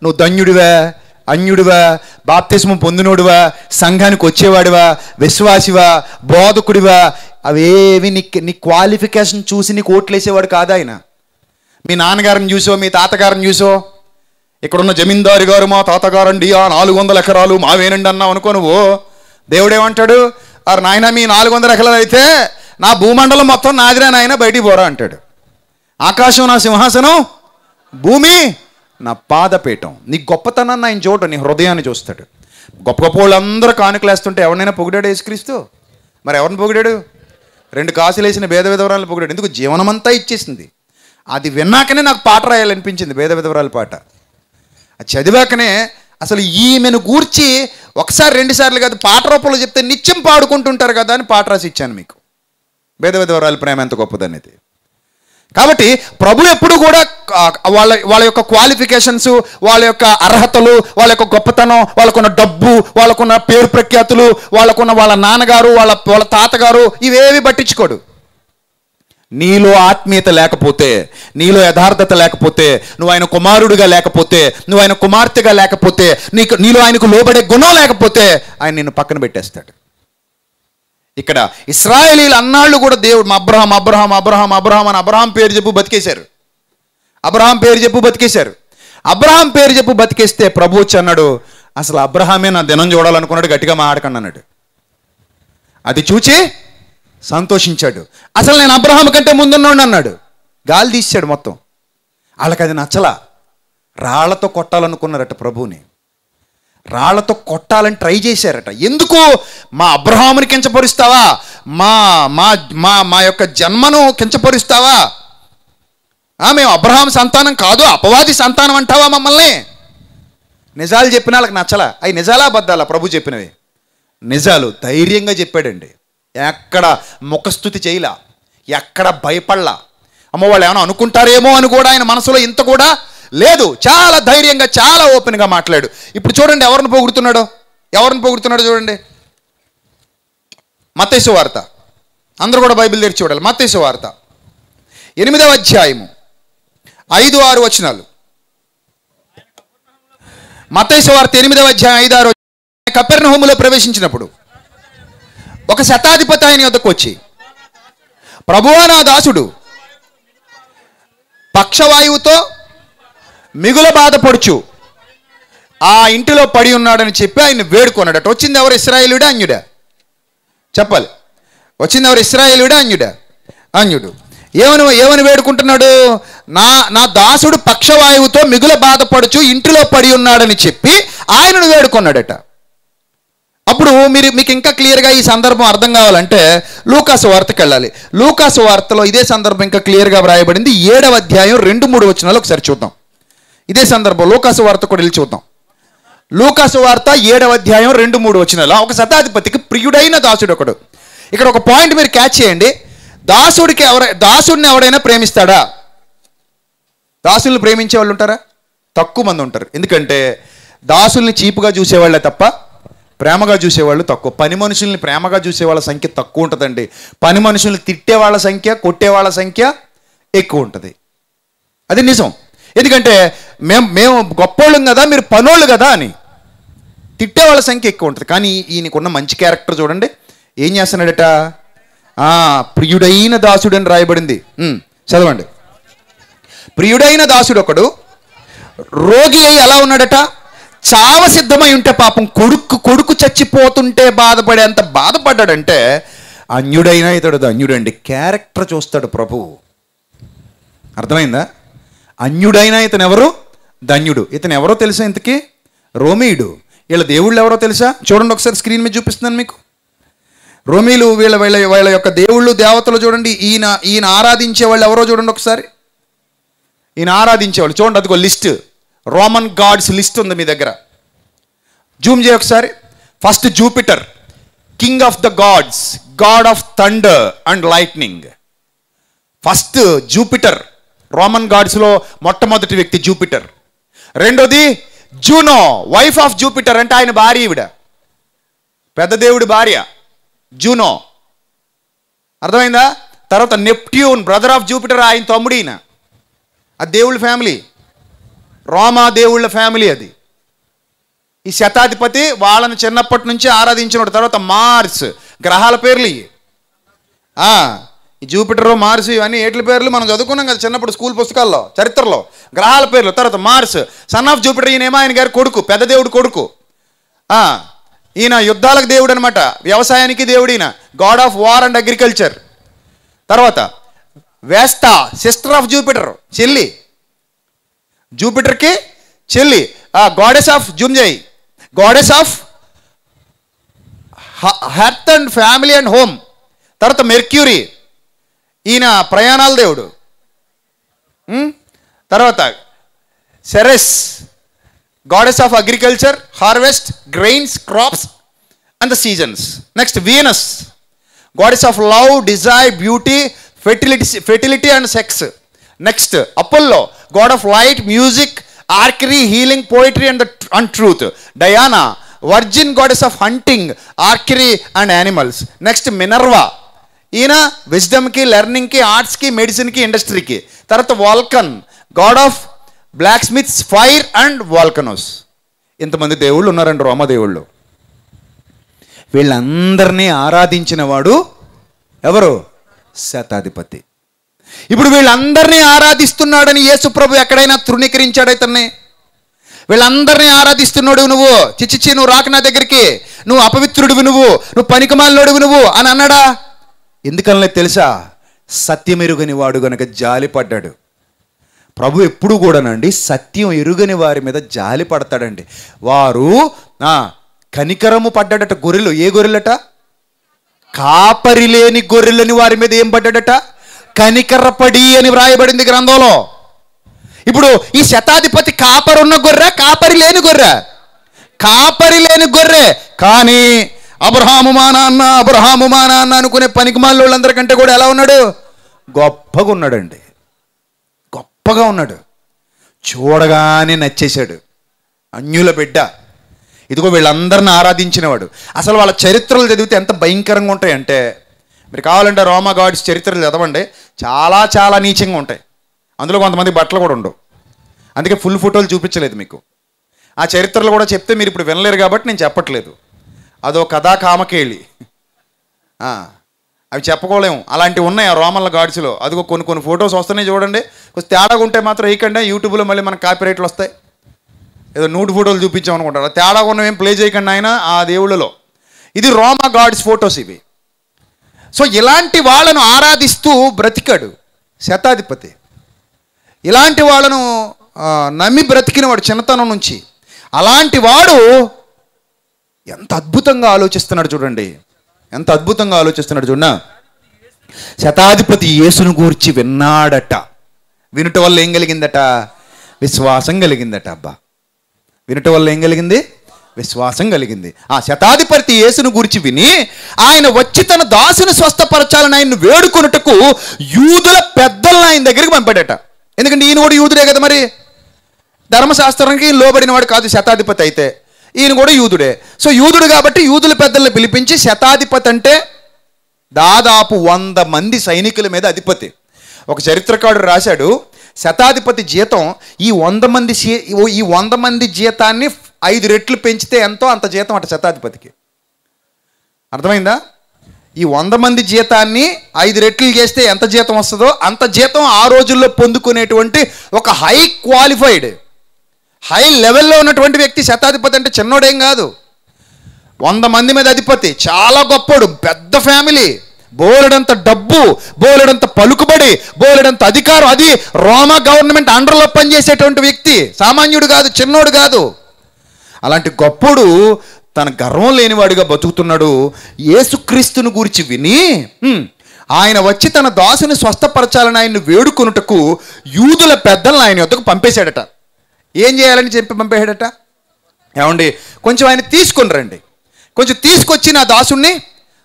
నువ్వు ధన్యుడివా అన్యుడివా బాప్తిస్మం పొందినోడివా సంఘానికి వచ్చేవాడివా విశ్వాసివా బోధకుడివా అవేవి నీ నీ క్వాలిఫికేషన్ చూసి నీకు ఓట్లేసేవాడు కాదు ఆయన. మీ నాన్నగారిని చూసో మీ తాతగారిని చూసో ఇక్కడున్న జమీందారు గారు మా తాతగారండి ఆ నాలుగు వందల ఎకరాలు మావేనండి అన్నావు అనుకో నువ్వు. దేవుడేమంటాడు? ఆరు నాయన మీ నాలుగు వందల ఎకరాలు అయితే నా భూమండలం మొత్తం నాదిరా నాయన బయటికి పోరా అంటాడు. ఆకాశం నా సింహాసనం భూమి నా పాదపీఠం. నీ గొప్పతనాన్ని ఆయన చూడటం నీ హృదయాన్ని చూస్తాడు. గొప్ప గొప్ప వాళ్ళందరూ కానుకలేస్తుంటే ఎవరినైనా పొగిడాడు యేసుక్రీస్తు? మరి ఎవరిని పొగిడాడు? రెండు కాసులు వేసిన భేద విధవరాలు పొగిడాడు. ఎందుకు? జీవనమంతా ఇచ్చేసింది. అది విన్నాకనే నాకు పాట రాయాలనిపించింది భేద విధవరాల పాట. అది చదివాకనే అసలు ఈమెను గూర్చి ఒకసారి రెండుసార్లు కాదు పాట రూపంలో చెప్తే నిత్యం పాడుకుంటుంటారు కదా అని పాట రాసి ఇచ్చాను మీకు. భేద విధవరాలు ప్రేమ ఎంత గొప్పదనేది కాబట్టి ప్రభు ఎప్పుడు కూడా వాళ్ళ వాళ్ళ యొక్క క్వాలిఫికేషన్స్ వాళ్ళ యొక్క అర్హతలు వాళ్ళ యొక్క గొప్పతనం వాళ్ళకున్న డబ్బు వాళ్ళకున్న పేరు ప్రఖ్యాతులు వాళ్ళకున్న వాళ్ళ నాన్నగారు వాళ్ళ వాళ్ళ తాతగారు ఇవేవి పట్టించుకోడు. నీలో ఆత్మీయత లేకపోతే నీలో యథార్థత లేకపోతే నువ్వు ఆయన కుమారుడిగా లేకపోతే నువ్వు ఆయన కుమార్తెగా లేకపోతే నీకు నీలో ఆయనకు లోబడే గుణం లేకపోతే ఆయన నిన్ను పక్కన పెట్టేస్తాడు. ఇక్కడ ఇస్రాయలీలు అన్నాళ్ళు కూడా దేవుడు మా అబ్రహాం అబ్రహాం అబ్రహాం అబ్రహాం అని అబ్రహాం పేరు చెప్పు బతికేశారు. అబ్రహాం పేరు చెప్పు బతికేశారు. అబ్రహాం పేరు చెప్పు బతికేస్తే ప్రభు వచ్చి అన్నాడు అసలు అబ్రహామే నా దినం చూడాలనుకున్నాడు గట్టిగా మాట్లాడకండి అన్నాడు. అది చూచి సంతోషించాడు. అసలు నేను అబ్రహాం కంటే ముందున్నాడు అన్నాడు. గాలి తీశాడు మొత్తం. వాళ్ళకి అది నచ్చలా. రాళ్ళతో కొట్టాలనుకున్నారట ప్రభువుని. రాళ్ళతో కొట్టాలని ట్రై చేశారట. ఎందుకు? మా అబ్రహాముని కించపరుస్తావా? మా మా మా మా యొక్క జన్మను కించపరుస్తావా? మేము అబ్రహాం సంతానం కాదు అపవాది సంతానం అంటావా మమ్మల్ని? నిజాలు చెప్పిన వాళ్ళకి నచ్చలా. అవి నిజాలా అబద్ధాలా? ప్రభు చెప్పినవి. నిజాలు ధైర్యంగా చెప్పాడండి. ఎక్కడ ముఖస్థుతి చేయలా? ఎక్కడ భయపడలా? అమ్మ వాళ్ళు ఏమైనా అనుకుంటారేమో అని కూడా ఆయన మనసులో ఇంత కూడా లేదు చాలా ధైర్యంగా చాలా ఓపెన్గా మాట్లాడు. ఇప్పుడు చూడండి ఎవరిని పొగుడుతున్నాడో? ఎవరిని పొగుడుతున్నాడో చూడండి? మత్తేసు వార్త. అందరూ కూడా బైబిల్ తెరిచి చూడాలి. మత్తేసు వార్త. ఎనిమిదవ అధ్యాయము. ఐదు ఆరు వచనాలు. మత్తేసు వార్త ఎనిమిదవ అధ్యాయం ఐదు ఆరు కపెర్ణ హోములో ప్రవేశించినప్పుడు ఒక శతాధిపతి ఆయన యొద్దకు వచ్చి ప్రభువా నా దాసుడు పక్షవాయువుతో మిగుల బాధపడుచు ఆ ఇంటిలో పడి ఉన్నాడని చెప్పి ఆయన వేడుకొన్నాడట. వచ్చింది ఎవరు? ఇస్రాయేలుడా అన్యుడా? చెప్పాలి. వచ్చింది ఎవరు? ఇస్రాయేలుడా అన్యుడా? అన్యుడు. ఏమని ఏమని వేడుకుంటున్నాడు? నా నా దాసుడు పక్షవాయువుతో మిగుల బాధపడుచు ఇంటిలో పడి ఉన్నాడని చెప్పి ఆయనను వేడుకొన్నాడట. అప్పుడు మీరు మీకు ఇంకా క్లియర్గా ఈ సందర్భం అర్థం కావాలంటే లూకాసు వార్తకి వెళ్ళాలి. లూకాసు వార్తలో ఇదే సందర్భం ఇంకా క్లియర్గా వ్రాయబడింది. ఏడవ అధ్యాయం రెండు మూడు వచ్చినాలు ఒకసారి చూద్దాం. ఇదే సందర్భం లోకాసు వార్త కూడా వెళ్ళి చూద్దాం. లోకాసు వార్త ఏడవ అధ్యాయం రెండు మూడు వచ్చినలా ఒక శతాధిపతికి ప్రియుడైన దాసుడు ఒకడు. ఇక్కడ ఒక పాయింట్ మీరు క్యాచ్ చేయండి. దాసుడికి ఎవర దాసుడిని ఎవడైనా ప్రేమిస్తాడా? దాసుల్ని ప్రేమించే వాళ్ళు ఉంటారా? తక్కువ మంది ఉంటారు. ఎందుకంటే దాసుల్ని చీపుగా చూసేవాళ్ళే తప్ప ప్రేమగా చూసేవాళ్ళు తక్కువ. పని మనుషుల్ని ప్రేమగా చూసే వాళ్ళ సంఖ్య తక్కువ ఉంటుందండి. పని మనుషుల్ని తిట్టే వాళ్ళ సంఖ్య కొట్టే వాళ్ళ సంఖ్య ఎక్కువ ఉంటుంది. అది నిజం. ఎందుకంటే మేము మేము గొప్పోళ్ళం కదా మీరు పనోళ్ళు కదా అని. తిట్టే వాళ్ళ సంఖ్య ఎక్కువ ఉంటుంది. కానీ ఈయనకున్న మంచి క్యారెక్టర్ చూడండి. ఏం చేస్తున్నాడట? ప్రియుడైన దాసుడు అని రాయబడింది. చదవండి. ప్రియుడైన దాసుడు ఒకడు రోగి అయి ఎలా ఉన్నాడట? చావ సిద్ధమై ఉంటే పాపం కొడుకు కొడుకు చచ్చిపోతుంటే బాధపడేంత బాధపడ్డాడంటే అన్యుడైనా ఇతడు అన్యుడండి క్యారెక్టర్ చూస్తాడు ప్రభు. అర్థమైందా? అన్యుడైనా ఇతను ఎవరు ధన్యుడు. ఇతను ఎవరో తెలుసా ఇంతకీ? రోమీయుడు. వీళ్ళ దేవుళ్ళు ఎవరో తెలుసా? చూడండి ఒకసారి స్క్రీన్ మీద చూపిస్తున్నాను మీకు. రోమీలు వీళ్ళ వీళ్ళ వీళ్ళ యొక్క దేవుళ్ళు దేవతలు చూడండి. ఈయన ఈయన ఆరాధించే వాళ్ళు ఎవరో చూడండి ఒకసారి. ఈయన ఆరాధించేవాళ్ళు చూడండి అదిగో లిస్ట్. రోమన్ గాడ్స్ లిస్ట్ ఉంది మీ దగ్గర. జూమ్ చేయ ఒకసారి. First Jupiter. King of the gods god of thunder and lightning. First Jupiter. Roman గాడ్స్లో మొట్టమొదటి వ్యక్తి జూపిటర్. రెండోది జూనో వైఫ్ ఆఫ్ జూపిటర్ అంటే ఆయన భార్య ఈవిడ. పెద్ద దేవుడి భార్య జూనో. అర్థమైందా? తర్వాత నెప్ట్యూన్ బ్రదర్ ఆఫ్ జూపిటర్ ఆయన తమ్ముడు ఈయన అది దేవుళ్ళ ఫ్యామిలీ రోమా దేవుళ్ళ ఫ్యామిలీ అది. ఈ శతాధిపతి వాళ్ళని చిన్నప్పటి నుంచి ఆరాధించిన తర్వాత మార్స్ గ్రహాల పేర్లు ఇవి జూపిటర్ మార్స్ ఇవన్నీ ఏట్ల పేర్లు మనం చదువుకున్నాం కదా చిన్నప్పుడు స్కూల్ పుస్తకాల్లో చరిత్రలో గ్రహాల పేర్లు తర్వాత మార్స్. సన్ ఆఫ్ జూపిటర్ ఈయనేమో ఆయన గారి కొడుకు పెద్ద దేవుడు కొడుకు. ఈయన యుద్ధాలకు దేవుడు అనమాట వ్యవసాయానికి దేవుడు ఈయన god of war and agriculture తర్వాత వేస్తా సిస్టర్ ఆఫ్ జూపిటర్ చెల్లి. జూపిటర్కి చెల్లి goddess of జుమ్జై goddess of hearth and family and home తర్వాత మెర్క్యూరీ ఈయన ప్రయాణాల దేవుడు. తర్వాత Ceres goddess of agriculture harvest grains crops and the seasons next Venus goddess of love desire beauty fertility fertility and sex next Apollo god of light music archery healing poetry and the and truth Diana virgin goddess of hunting archery and animals next Minerva ఈయన విజ్డమ్కి లెర్నింగ్కి ఆర్ట్స్కి మెడిసిన్కి ఇండస్ట్రీకి. తర్వాత Vulcan god of blacksmiths fire and volcanoes. ఇంతమంది దేవుళ్ళు ఉన్నారండి రోమదేవుళ్ళు వీళ్ళందరినీ ఆరాధించిన వాడు ఎవరు? శతాధిపతి. ఇప్పుడు వీళ్ళందరినీ ఆరాధిస్తున్నాడని యేసుప్రభు ఎక్కడైనా తృణీకరించాడు ఇతన్ని? వీళ్ళందరినీ ఆరాధిస్తున్నాడు నువ్వు. చిచ్చిచ్చి నువ్వు రాక నా దగ్గరికి. నువ్వు అపవిత్రుడివి నువ్వు. నువ్వు పనికిమాలినోడివి నువ్వు అని అన్నాడా? ఎందుకనలే తెలుసా? సత్యం ఎరుగని వాడు గనక జాలి పడ్డాడు. ప్రభు ఎప్పుడు కూడానండి సత్యం ఎరుగని వారి మీద జాలి పడతాడండి. వారు కనికరము పడ్డాడట గొర్రెలు. ఏ గొర్రెలట? కాపరి లేని గొర్రెలని వారి మీద ఏం పడ్డాడట? కనికరపడి అని వ్రాయబడింది గ్రంథంలో. ఇప్పుడు ఈ శతాధిపతి కాపరున్న గొర్రె కాపరి లేని గొర్రె? కాపరి లేని గొర్రె. కానీ అబ్రహాము మా నాన్న అబ్రహాము మా నాన్న అనుకునే పనికి వాళ్ళందరికంటే కూడా ఎలా ఉన్నాడు? గొప్పగా ఉన్నాడండి. గొప్పగా ఉన్నాడు. చూడగానే నచ్చేశాడు. అన్యుల బిడ్డ. ఇదిగో వీళ్ళందరిని ఆరాధించినవాడు. అసలు వాళ్ళ చరిత్రలు చదివితే ఎంత భయంకరంగా ఉంటాయంటే మీరు కావాలంటే రోమా గాడ్స్ చరిత్రలు చదవండి. చాలా చాలా నీచంగా ఉంటాయి. అందులో కొంతమంది బట్టలు కూడా ఉండవు. అందుకే ఫుల్ ఫోటోలు చూపించలేదు మీకు. ఆ చరిత్రలు కూడా చెప్తే మీరు ఇప్పుడు వినలేరు కాబట్టి నేను చెప్పట్లేదు. అదో కథా కామకేళి. అవి చెప్పుకోలేము. అలాంటివి ఉన్నాయి ఆ రోమన్ల గాడ్స్లో. అదిగో కొన్ని కొన్ని ఫొటోస్ వస్తున్నాయి చూడండి. కొంచెం తేడాగా ఉంటే మాత్రం వేయకండి యూట్యూబ్లో మళ్ళీ మనకు కాపీరైట్లు వస్తాయి. ఏదో నూటి ఫోటోలు చూపించాం అనుకుంటారు. తేడాగా ఉన్నవి ఏం ప్లే చేయకండి ఆయన ఆ దేవుళ్ళలో. ఇది రోమా గాడ్స్ ఫొటోస్ ఇవి. సో ఇలాంటి వాళ్ళను ఆరాధిస్తూ బ్రతికాడు శతాధిపతి. ఇలాంటి వాళ్ళను నమ్మి బ్రతికినవాడు చిన్నతనం నుంచి. అలాంటి వాడు ఎంత అద్భుతంగా ఆలోచిస్తున్నాడు చూడండి. ఎంత అద్భుతంగా ఆలోచిస్తున్నాడు చూడ శతాధిపతి యేసును గూర్చి విన్నాడట. వినుట వల్ల ఏం కలిగిందట? విశ్వాసం కలిగిందట అబ్బా. వినుట వల్ల ఏం కలిగింది? విశ్వాసం కలిగింది. ఆ శతాధిపతి యేసును గురించి విని ఆయన వచ్చి తన దాసుని స్వస్థపరచాలని ఆయన వేడుకొనుటకు యూదుల పెద్దలను ఆయన దగ్గరికి పంపాడట. ఎందుకంటే ఈయన కూడా యూదుడే కదా మరి? ధర్మశాస్త్రానికి లోబడిన వాడు కాదు శతాధిపతి అయితే. ఈయన కూడా యూదుడే. సో యూదుడు కాబట్టి యూదుల పెద్దల్ని పిలిపించి శతాధిపతి అంటే దాదాపు వంద మంది సైనికుల మీద అధిపతి. ఒక చరిత్రకారుడు రాశాడు శతాధిపతి జీతం ఈ వంద మంది ఈ వంద మంది జీతాన్ని ఐదు రెట్లు పెంచితే ఎంతో అంత జీతం అట శతాధిపతికి. అర్థమైందా? ఈ వంద మంది జీతాన్ని ఐదు రెట్లు చేస్తే ఎంత జీతం వస్తుందో అంత జీతం ఆ రోజుల్లో పొందుకునేటువంటి ఒక హై క్వాలిఫైడ్ హై లెవెల్లో ఉన్నటువంటి వ్యక్తి శతాధిపతి అంటే చిన్నోడేం కాదు. వంద మంది మీద అధిపతి చాలా గొప్పడు పెద్ద ఫ్యామిలీ. బోలెడంత డబ్బు బోలెడంత పలుకుబడి బోలెడంత అధికారం అది రోమా గవర్నమెంట్ అండర్లో పనిచేసేటువంటి వ్యక్తి. సామాన్యుడు కాదు చిన్నోడు కాదు. అలాంటి గొప్పోడు తన గర్వం లేనివాడిగా బతుకుతున్నాడు. యేసుక్రీస్తుని గురించి విని ఆయన వచ్చి తన దాసుని స్వస్థపరచాలని ఆయన్ని వేడుకొనుటకు యూదుల పెద్దలను ఆయన యొద్దకు పంపేశాడట. ఏం చేయాలని చెప్పి పంపేశాడట? ఏమండి కొంచెం ఆయన తీసుకొని రండి. కొంచెం తీసుకొచ్చి నా దాసుణ్ణి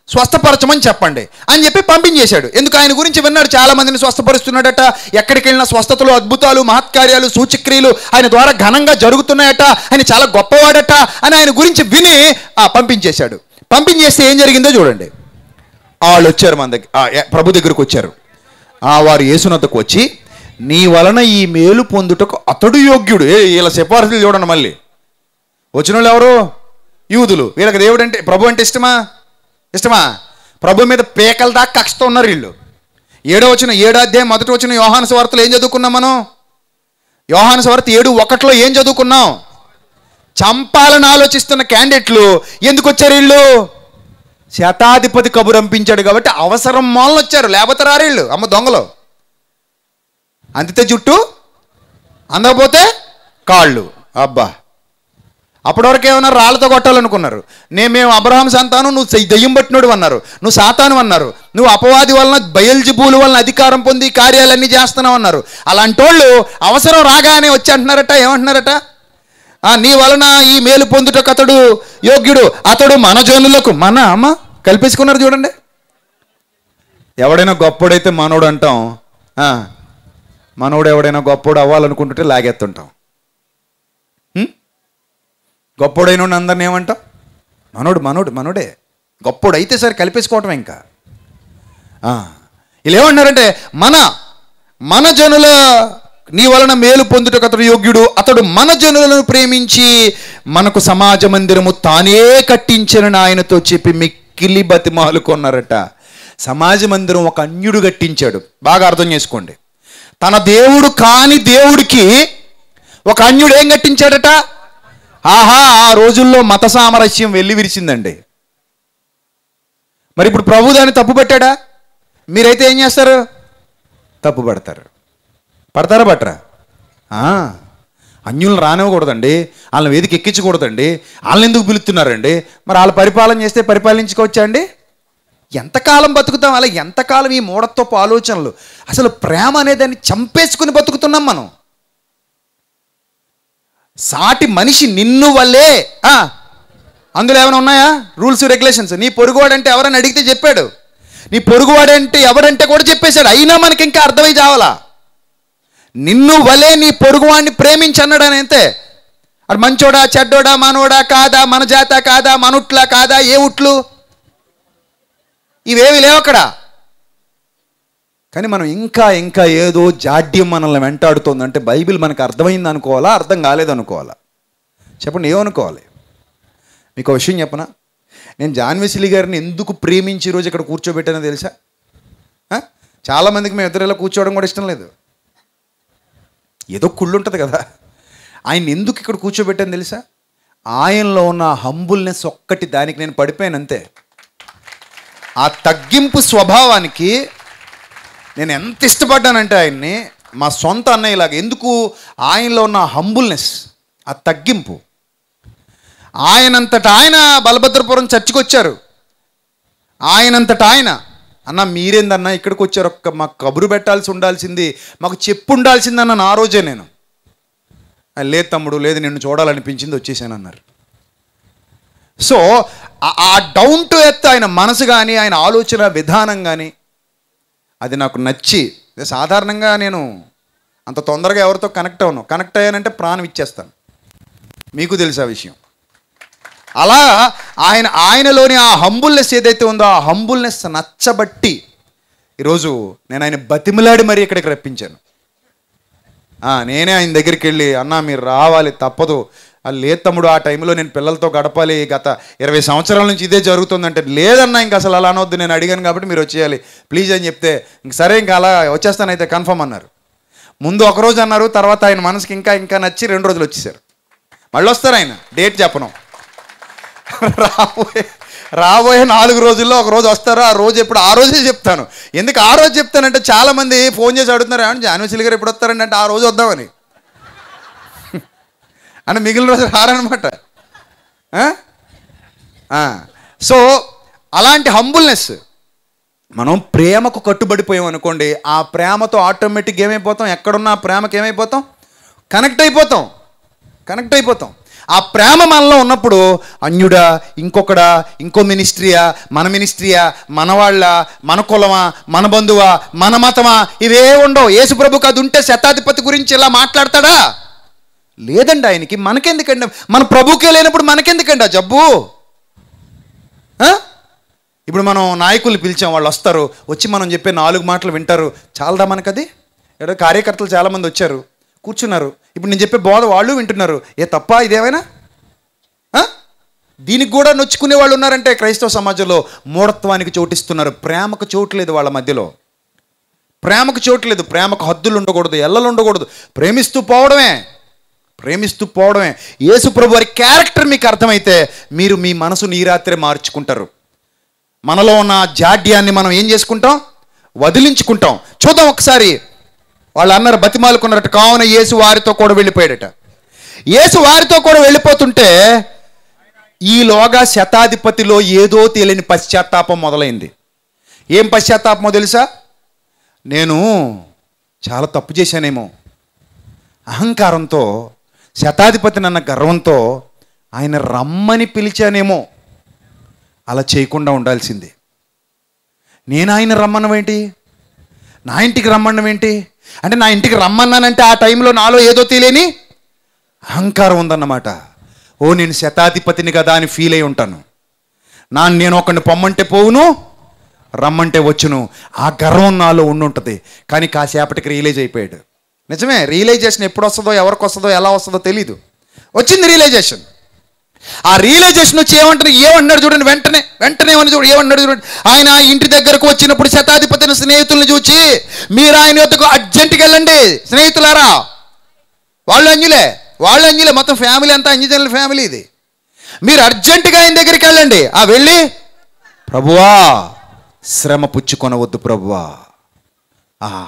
స్వస్థపరచమని చెప్పండి అని చెప్పి పంపించేశాడు. ఎందుకు ఆయన గురించి విన్నాడు? చాలా మందిని స్వస్థపరుస్తున్నాడట. ఎక్కడికి వెళ్ళిన స్వస్థతలు అద్భుతాలు మహత్కార్యాలు సూచక్రియలు ఆయన ద్వారా ఘనంగా జరుగుతున్నాయట. ఆయన చాలా గొప్పవాడట అని ఆయన గురించి విని ఆ పంపించేశాడు. పంపించేస్తే ఏం జరిగిందో చూడండి. వాళ్ళు వచ్చారు మన దగ్గర ప్రభు దగ్గరకు వచ్చారు. ఆ వారు యేసునద్దకు వచ్చి నీ వలన ఈ మేలు పొందుటకు అతడు యోగ్యుడు. ఏ వీళ్ళ సిఫార్సులు చూడండి మళ్ళీ. వచ్చిన వాళ్ళు ఎవరు? యూదులు. వీళ్ళకి దేవుడు అంటే ప్రభు అంటే ఇష్టమా? ఇష్టమా? ప్రభు మీద పేకల దాకా కక్షతో ఉన్నారు వీళ్ళు. ఏడో వచ్చిన ఏడో అధ్యాయం మొదటి వచ్చిన యోహాను స్వార్తలో ఏం చదువుకున్నాం మనం? యోహాను స్వార్త ఏడు ఒకటిలో ఏం చదువుకున్నాం? చంపాలని ఆలోచిస్తున్న క్యాండిడేట్లు ఎందుకు వచ్చారు వీళ్ళు? శతాధిపతి కబురంపించాడు కాబట్టి అవసరం మూలన వచ్చారు. లేకపోతే రారు వీళ్ళు. అమ్మ దొంగలు. అందితే జుట్టు అందకపోతే కాళ్ళు. అబ్బా. అప్పటివరకు ఏమన్నా రాళ్ళతో కొట్టాలనుకున్నారు. నేను మేము అబ్రహాం సంతానం నువ్వు దయ్యం పట్టినోడు అన్నారు. నువ్వు సాతాను అన్నారు. నువ్వు అపవాది వలన బయల్జిబూలు వలన అధికారం పొంది కార్యాలన్నీ చేస్తున్నావు అన్నారు. అలాంటి వాళ్ళు అవసరం రాగానే వచ్చి అంటున్నారట ఏమంటున్నారట? నీ వలన ఈ మేలు పొందుటకు అతడు యోగ్యుడు. అతడు మన జనులకు మన అమ్మ కల్పించుకున్నారు చూడండి. ఎవడైనా గొప్పడైతే మనోడు అంటాం. మనోడు ఎవడైనా గొప్పోడు అవ్వాలనుకుంటుంటే లాగెత్తుంటాం గొప్పోడైన అందరిని ఏమంటాం? మనోడు మనోడు మనోడే. గొప్పోడు అయితే సరే కలిపేసుకోవటం ఇంకా. వీళ్ళు ఏమన్నారంటే మన మన జనుల నీ వలన మేలు పొందుటకు అతడు యోగ్యుడు. అతడు మన జనులను ప్రేమించి మనకు సమాజ మందిరము తానే కట్టించిన ఆయనతో చెప్పి మిక్కిలి బతిమాలుకొన్నారట. సమాజ మందిరం ఒక అన్యుడు కట్టించాడు. బాగా అర్థం చేసుకోండి. తన దేవుడు కాని దేవుడికి ఒక అన్యుడు ఏం కట్టించాడట? ఆహా ఆ రోజుల్లో మత సామరస్యం వెళ్ళి విరిచిందండి. మరి ఇప్పుడు ప్రభు దాన్ని తప్పు పెట్టాడా? మీరైతే ఏం చేస్తారు? తప్పు పడతారు. పడతారా పట్టరా? అన్యులను రానివ్వకూడదండి. వాళ్ళని వేదిక ఎక్కించకూడదండి. వాళ్ళని ఎందుకు పిలుస్తున్నారండి? మరి వాళ్ళ పరిపాలన చేస్తే పరిపాలించుకోవచ్చా అండి? ఎంతకాలం బతుకుతాం? అలా ఎంతకాలం ఈ మూఢత్వపు ఆలోచనలు? అసలు ప్రేమ అనే దాన్ని చంపేసుకుని బతుకుతున్నాం మనం. సాటి మనిషి నిన్ను వల్లే అందులో ఏమైనా ఉన్నాయా? Rules regulations. నీ పొరుగువాడంటే ఎవరని అడిగితే చెప్పాడు. నీ పొరుగువాడంటే ఎవడంటే కూడా చెప్పేశాడు. అయినా మనకి ఇంకా అర్థమై చావాలా? నిన్ను వలే నీ పొరుగువాడిని ప్రేమించన్నాడు అని అంతే. అది మంచోడా చెడ్డోడా మనోడా కాదా మన జాత కాదా మనుట్లా కాదా ఏ ఉట్లు? ఇవేవి లేవు అక్కడ. కానీ మనం ఇంకా ఇంకా ఏదో జాడ్యం మనల్ని వెంటాడుతుందంటే బైబిల్ మనకు అర్థమైంది అనుకోవాలా అర్థం కాలేదనుకోవాలా చెప్పండి ఏమనుకోవాలి? మీకు విషయం చెప్పనా? నేను జాన్వెసిలి గారిని ఎందుకు ప్రేమించి ఈరోజు ఇక్కడ కూర్చోబెట్టానో తెలుసా? చాలామందికి మేము ఇద్దరు ఇలా కూర్చోవడం కూడా ఇష్టం లేదు. ఏదో కుళ్ళు ఉంటుంది కదా. ఆయన ఎందుకు ఇక్కడ కూర్చోబెట్టాను తెలుసా? ఆయనలో ఉన్న హంబుల్నెస్ ఒక్కటి దానికి నేను పడిపోయాను అంతే. ఆ తగ్గింపు స్వభావానికి నేను ఎంత ఇష్టపడ్డానంటే ఆయన్ని మా సొంత అన్నయ్యలాగా ఎందుకు? ఆయనలో ఉన్న హంబుల్నెస్ ఆ తగ్గింపు. ఆయనంతట ఆయన బలభద్రపురం చర్చికి వచ్చారు ఆయనంతట ఆయన అన్న మీరేందన్నా? ఇక్కడికి వచ్చారు. ఒక్క మాకు కబురు పెట్టాల్సి ఉండాల్సింది. మాకు చెప్పు ఉండాల్సిందన్న నా రోజే నేను. లేదు తమ్ముడు లేదు నిన్ను చూడాలనిపించింది వచ్చేసాను అన్నారు సో ఆ- డౌన్ టు ఎత్ ఆయన మనసు కానీ ఆయన ఆలోచన విధానం కానీ అది నాకు నచ్చి సాధారణంగా నేను అంత తొందరగా ఎవరితో కనెక్ట్ అవ్వను. కనెక్ట్ అయ్యానంటే ప్రాణం ఇచ్చేస్తాను. మీకు తెలుసా విషయం? అలా ఆయన ఆయనలోని ఆ హంబుల్నెస్ ఏదైతే ఉందో ఆ హంబుల్నెస్ నచ్చబట్టి ఈరోజు నేను ఆయన బతిమిలాడి మరీ ఇక్కడికి రప్పించాను. నేనే ఆయన దగ్గరికి వెళ్ళి అన్నా మీరు రావాలి తప్పదు. లేదు తమ్ముడు ఆ టైంలో నేను పిల్లలతో గడపాలి. గత ఇరవై సంవత్సరాల నుంచి ఇదే జరుగుతుందంటే లేదన్నా ఇంకా అసలు అలా అనొద్దు నేను అడిగాను కాబట్టి మీరు వచ్చేయాలి. ప్లీజ్ అని చెప్తే ఇంక సరే ఇంకా అలా వచ్చేస్తానైతే కన్ఫర్మ్ అన్నారు. ముందు ఒక రోజు అన్నారు తర్వాత ఆయన మనసుకి ఇంకా ఇంకా నచ్చి రెండు రోజులు వచ్చేసారు. మళ్ళీ వస్తారు ఆయన డేట్ చెప్పను. రాబోయే రాబోయే నాలుగు రోజుల్లో ఒక రోజు వస్తారు? ఆ రోజు ఎప్పుడు ఆ రోజే చెప్తాను. ఎందుకు ఆ రోజు చెప్తానంటే చాలామంది ఫోన్ చేసి అడుగుతున్నారు ఏమంటే గారు ఎప్పుడు వస్తారండి? అంటే ఆ రోజు వద్దామని. అని మిగిలిన రోజు రారనమాట సో అలాంటి హంబుల్నెస్. మనం ప్రేమకు కట్టుబడిపోయాం అనుకోండి ఆ ప్రేమతో ఆటోమేటిక్ ఏమైపోతాం? ఎక్కడున్న ఆ ప్రేమకి ఏమైపోతాం? కనెక్ట్ అయిపోతాం. కనెక్ట్ అయిపోతాం. ఆ ప్రేమ మనలో ఉన్నప్పుడు అన్యుడా ఇంకొకడా ఇంకో మినిస్ట్రీయా మన మినిస్ట్రీయా మనవాళ్ళ మన కులమా మన బంధువా మన మతమా ఇవే ఉండవు. యేసుప్రభుకి అది ఉంటే శతాధిపతి గురించి ఇలా మాట్లాడతాడా? లేదండి ఆయనకి. మనకెందుకండి? మన ప్రభుకే లేనప్పుడు మనకెందుకండి ఆ జబ్బు? ఇప్పుడు మనం నాయకులు పిలిచాం వాళ్ళు వస్తారు. వచ్చి మనం చెప్పే నాలుగు మాటలు వింటారు. చాలదా మనకది? ఏదో కార్యకర్తలు చాలామంది వచ్చారు. కూర్చున్నారు. ఇప్పుడు నేను చెప్పే బోధ వాళ్ళు వింటున్నారు. ఏ తప్ప ఇదేమైనా? దీనికి కూడా నొచ్చుకునే వాళ్ళు ఉన్నారంటే క్రైస్తవ సమాజంలో మూఢత్వానికి చోటిస్తున్నారు. ప్రేమకు చోటు లేదు వాళ్ళ మధ్యలో. ప్రేమకు చోటు లేదు. ప్రేమకు హద్దులు ఉండకూడదు ఎల్లలు ఉండకూడదు. ప్రేమిస్తూ పోవడమే. ప్రేమిస్తూ పోవడమే. యేసు ప్రభు వారి క్యారెక్టర్ మీకు అర్థమైతే మీరు మీ మనసుని ఈ రాత్రే మార్చుకుంటారు. మనలో ఉన్న జాడ్యాన్ని మనం ఏం చేసుకుంటాం? వదిలించుకుంటాం. చూద్దాం ఒకసారి. వాళ్ళు అన్నారు బతిమాలుకున్నట్టు కావున యేసు వారితో కూడా వెళ్ళిపోయాడట. యేసు వారితో కూడా వెళ్ళిపోతుంటే ఈలోగా శతాధిపతిలో ఏదో తెలియని పశ్చాత్తాపం మొదలైంది. ఏం పశ్చాత్తాపమో తెలుసా? నేను చాలా తప్పు చేశానేమో. అహంకారంతో శతాధిపతిని అన్న గర్వంతో ఆయన రమ్మని పిలిచానేమో. అలా చేయకుండా ఉండాల్సింది. నేను ఆయన రమ్మనం ఏంటి? నా ఇంటికి రమ్మనం ఏంటి? అంటే నా ఇంటికి రమ్మన్నానంటే ఆ టైంలో నాలో ఏదో తెలియని అహంకారం ఉందన్నమాట. ఓ నేను శతాధిపతిని కదా అని ఫీల్ అయి ఉంటాను. నా నేను ఒకరిని పొమ్మంటే పోవును రమ్మంటే వచ్చును. ఆ గర్వం నాలో ఉండుంటుంది. కానీ కాసేపటికి రియలైజ్ అయిపోయాడు. నిజమే రియలైజేషన్ ఎప్పుడు వస్తుందో ఎవరికి వస్తుందో ఎలా వస్తుందో తెలీదు. వచ్చింది రియలైజేషన్ ఆ రియలైజేషన్ వచ్చి ఏమంటారు ఏమన్నాడు చూడండి వెంటనే వెంటనే ఏమని చూడండి ఏమన్నాడు చూడండి? ఆయన ఇంటి దగ్గరకు వచ్చినప్పుడు శతాధిపతిని స్నేహితులను చూచి మీరు ఆయన యొక్కకు అర్జెంటుకి వెళ్ళండి స్నేహితులారా. వాళ్ళు అంజులే వాళ్ళు అంజులే మొత్తం ఫ్యామిలీ అంతా అంజుజనుల ఫ్యామిలీ ఇది. మీరు అర్జెంటుగా ఆయన దగ్గరికి వెళ్ళండి. ఆ వెళ్ళి. ప్రభువా శ్రమ పుచ్చుకొనవద్దు ప్రభువా. ఆహా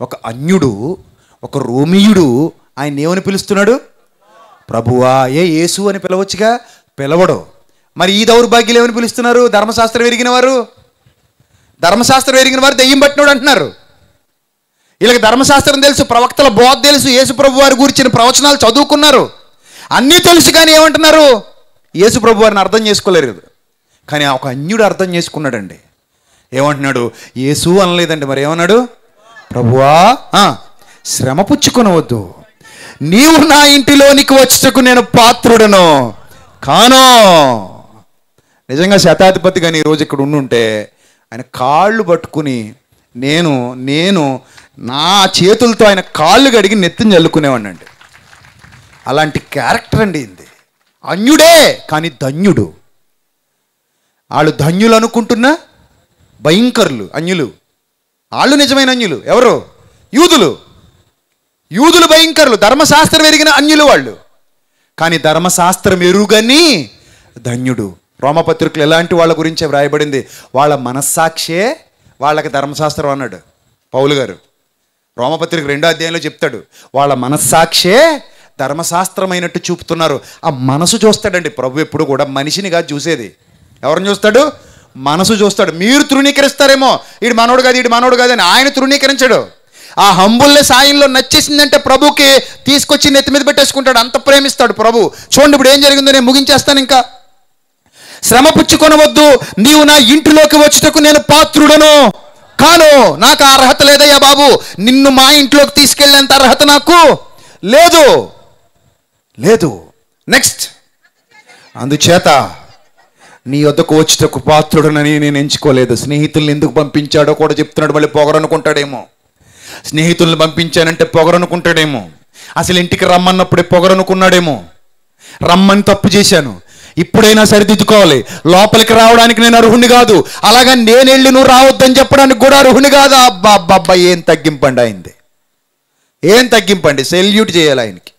ఒక అన్యుడు ఒక రోమియుడు ఆయన ఏమని పిలుస్తున్నాడు? ప్రభువా ఏ యేసు అని పిలవచ్చుగా? పిలవడు. మరి ఈ దౌర్భాగ్యులు ఏమని పిలుస్తున్నారు? ధర్మశాస్త్రం ఎరిగిన వారు? ధర్మశాస్త్రం ఎరిగిన వారు దెయ్యం పట్టినోడు అంటున్నారు. వీళ్ళకి ధర్మశాస్త్రం తెలుసు ప్రవక్తల బోధ తెలుసు యేసు ప్రభు వారి గురించిన ప్రవచనాలు చదువుకున్నారు. అన్నీ తెలుసు కానీ ఏమంటున్నారు? యేసు ప్రభు వారిని అర్థం చేసుకోలేరు కానీ ఒక అన్యుడు అర్థం చేసుకున్నాడండి. ఏమంటున్నాడు? యేసు అనలేదండి. మరి ఏమన్నాడు? ప్రభువా శ్రమ పుచ్చుకొనవద్దు. నీవు నా ఇంటిలోనికి వచ్చుటకు నేను పాత్రుడను. కానో. నిజంగా శతాధిపతి కానీ ఈరోజు ఇక్కడ ఉండుంటే ఆయన కాళ్ళు పట్టుకుని నేను నేను నా చేతులతో ఆయన కాళ్ళు కడిగి నెత్తిని చల్లుకునేవాడినండి అండి. అలాంటి క్యారెక్టర్ అండి ఇది. అన్యుడే కానీ ధన్యుడు. వాళ్ళు ధన్యులు అనుకుంటున్నా భయంకరులు అన్యులు. వాళ్ళు నిజమైన అన్యులు. ఎవరు? యూదులు. యూదులు భయంకరులు. ధర్మశాస్త్రం ఎరిగిన అన్యులు వాళ్ళు. కానీ ధర్మశాస్త్రం ఎరుగని ధన్యుడు. రోమపత్రికలు ఎలాంటి వాళ్ళ గురించే వ్రాయబడింది? వాళ్ళ మనస్సాక్షే వాళ్ళకి ధర్మశాస్త్రం అన్నాడు పౌలు గారు. రోమపత్రిక రెండో అధ్యాయంలో చెప్తాడు. వాళ్ళ మనస్సాక్షే ధర్మశాస్త్రమైనట్టు చూపుతున్నారు. ఆ మనసు చూస్తాడండి. ప్రభు ఎప్పుడు కూడా మనిషిని కాదు చూసేది. ఎవరిని చూస్తాడు? మనసు చూస్తాడు. మీరు తృణీకరిస్తారేమో. ఈడు మనోడు కాదు ఈడు మనోడు కాదని ఆయన తృణీకరించడు. ఆ హంబుల్ని సాయంలో నచ్చేసిందంటే ప్రభుకి తీసుకొచ్చి నెత్తి మీద పెట్టేసుకుంటాడు. అంత ప్రేమిస్తాడు ప్రభు. చూడండి ఇప్పుడు ఏం జరిగిందో నేను ముగించేస్తాను ఇంకా. శ్రమ పుచ్చుకొనవద్దు. నీవు నా ఇంటిలోకి వచ్చుటకు నేను పాత్రుడను. కాను నాకు ఆ అర్హత లేదయ్యా బాబు. నిన్ను మా ఇంట్లోకి తీసుకెళ్ళేంత అర్హత నాకు లేదు. లేదు. నెక్స్ట్. అందుచేత నీ వద్దకు వచ్చుటకు పాత్రుడనని నేను ఎంచుకోలేదు. స్నేహితుల్ని ఎందుకు పంపించాడో కూడా చెప్తున్నాడు. మళ్ళీ పొగరనుకుంటాడేమో. స్నేహితుల్ని పంపించానంటే పొగరనుకుంటాడేమో. అసలు ఇంటికి రమ్మన్నప్పుడే పొగరనుకున్నాడేమో. రమ్మని తప్పు చేశాను. ఇప్పుడైనా సరిదిద్దుకోవాలి. లోపలికి రావడానికి నేను అర్హుని కాదు. అలాగా నేను వెళ్ళి నువ్వు రావద్దని చెప్పడానికి కూడా అర్హుని కాదు. అబ్బా అబ్బా అబ్బా ఏం తగ్గింపండి అయింది ఏం తగ్గింపండి? సెల్యూట్ చేయాలి ఆయనకి.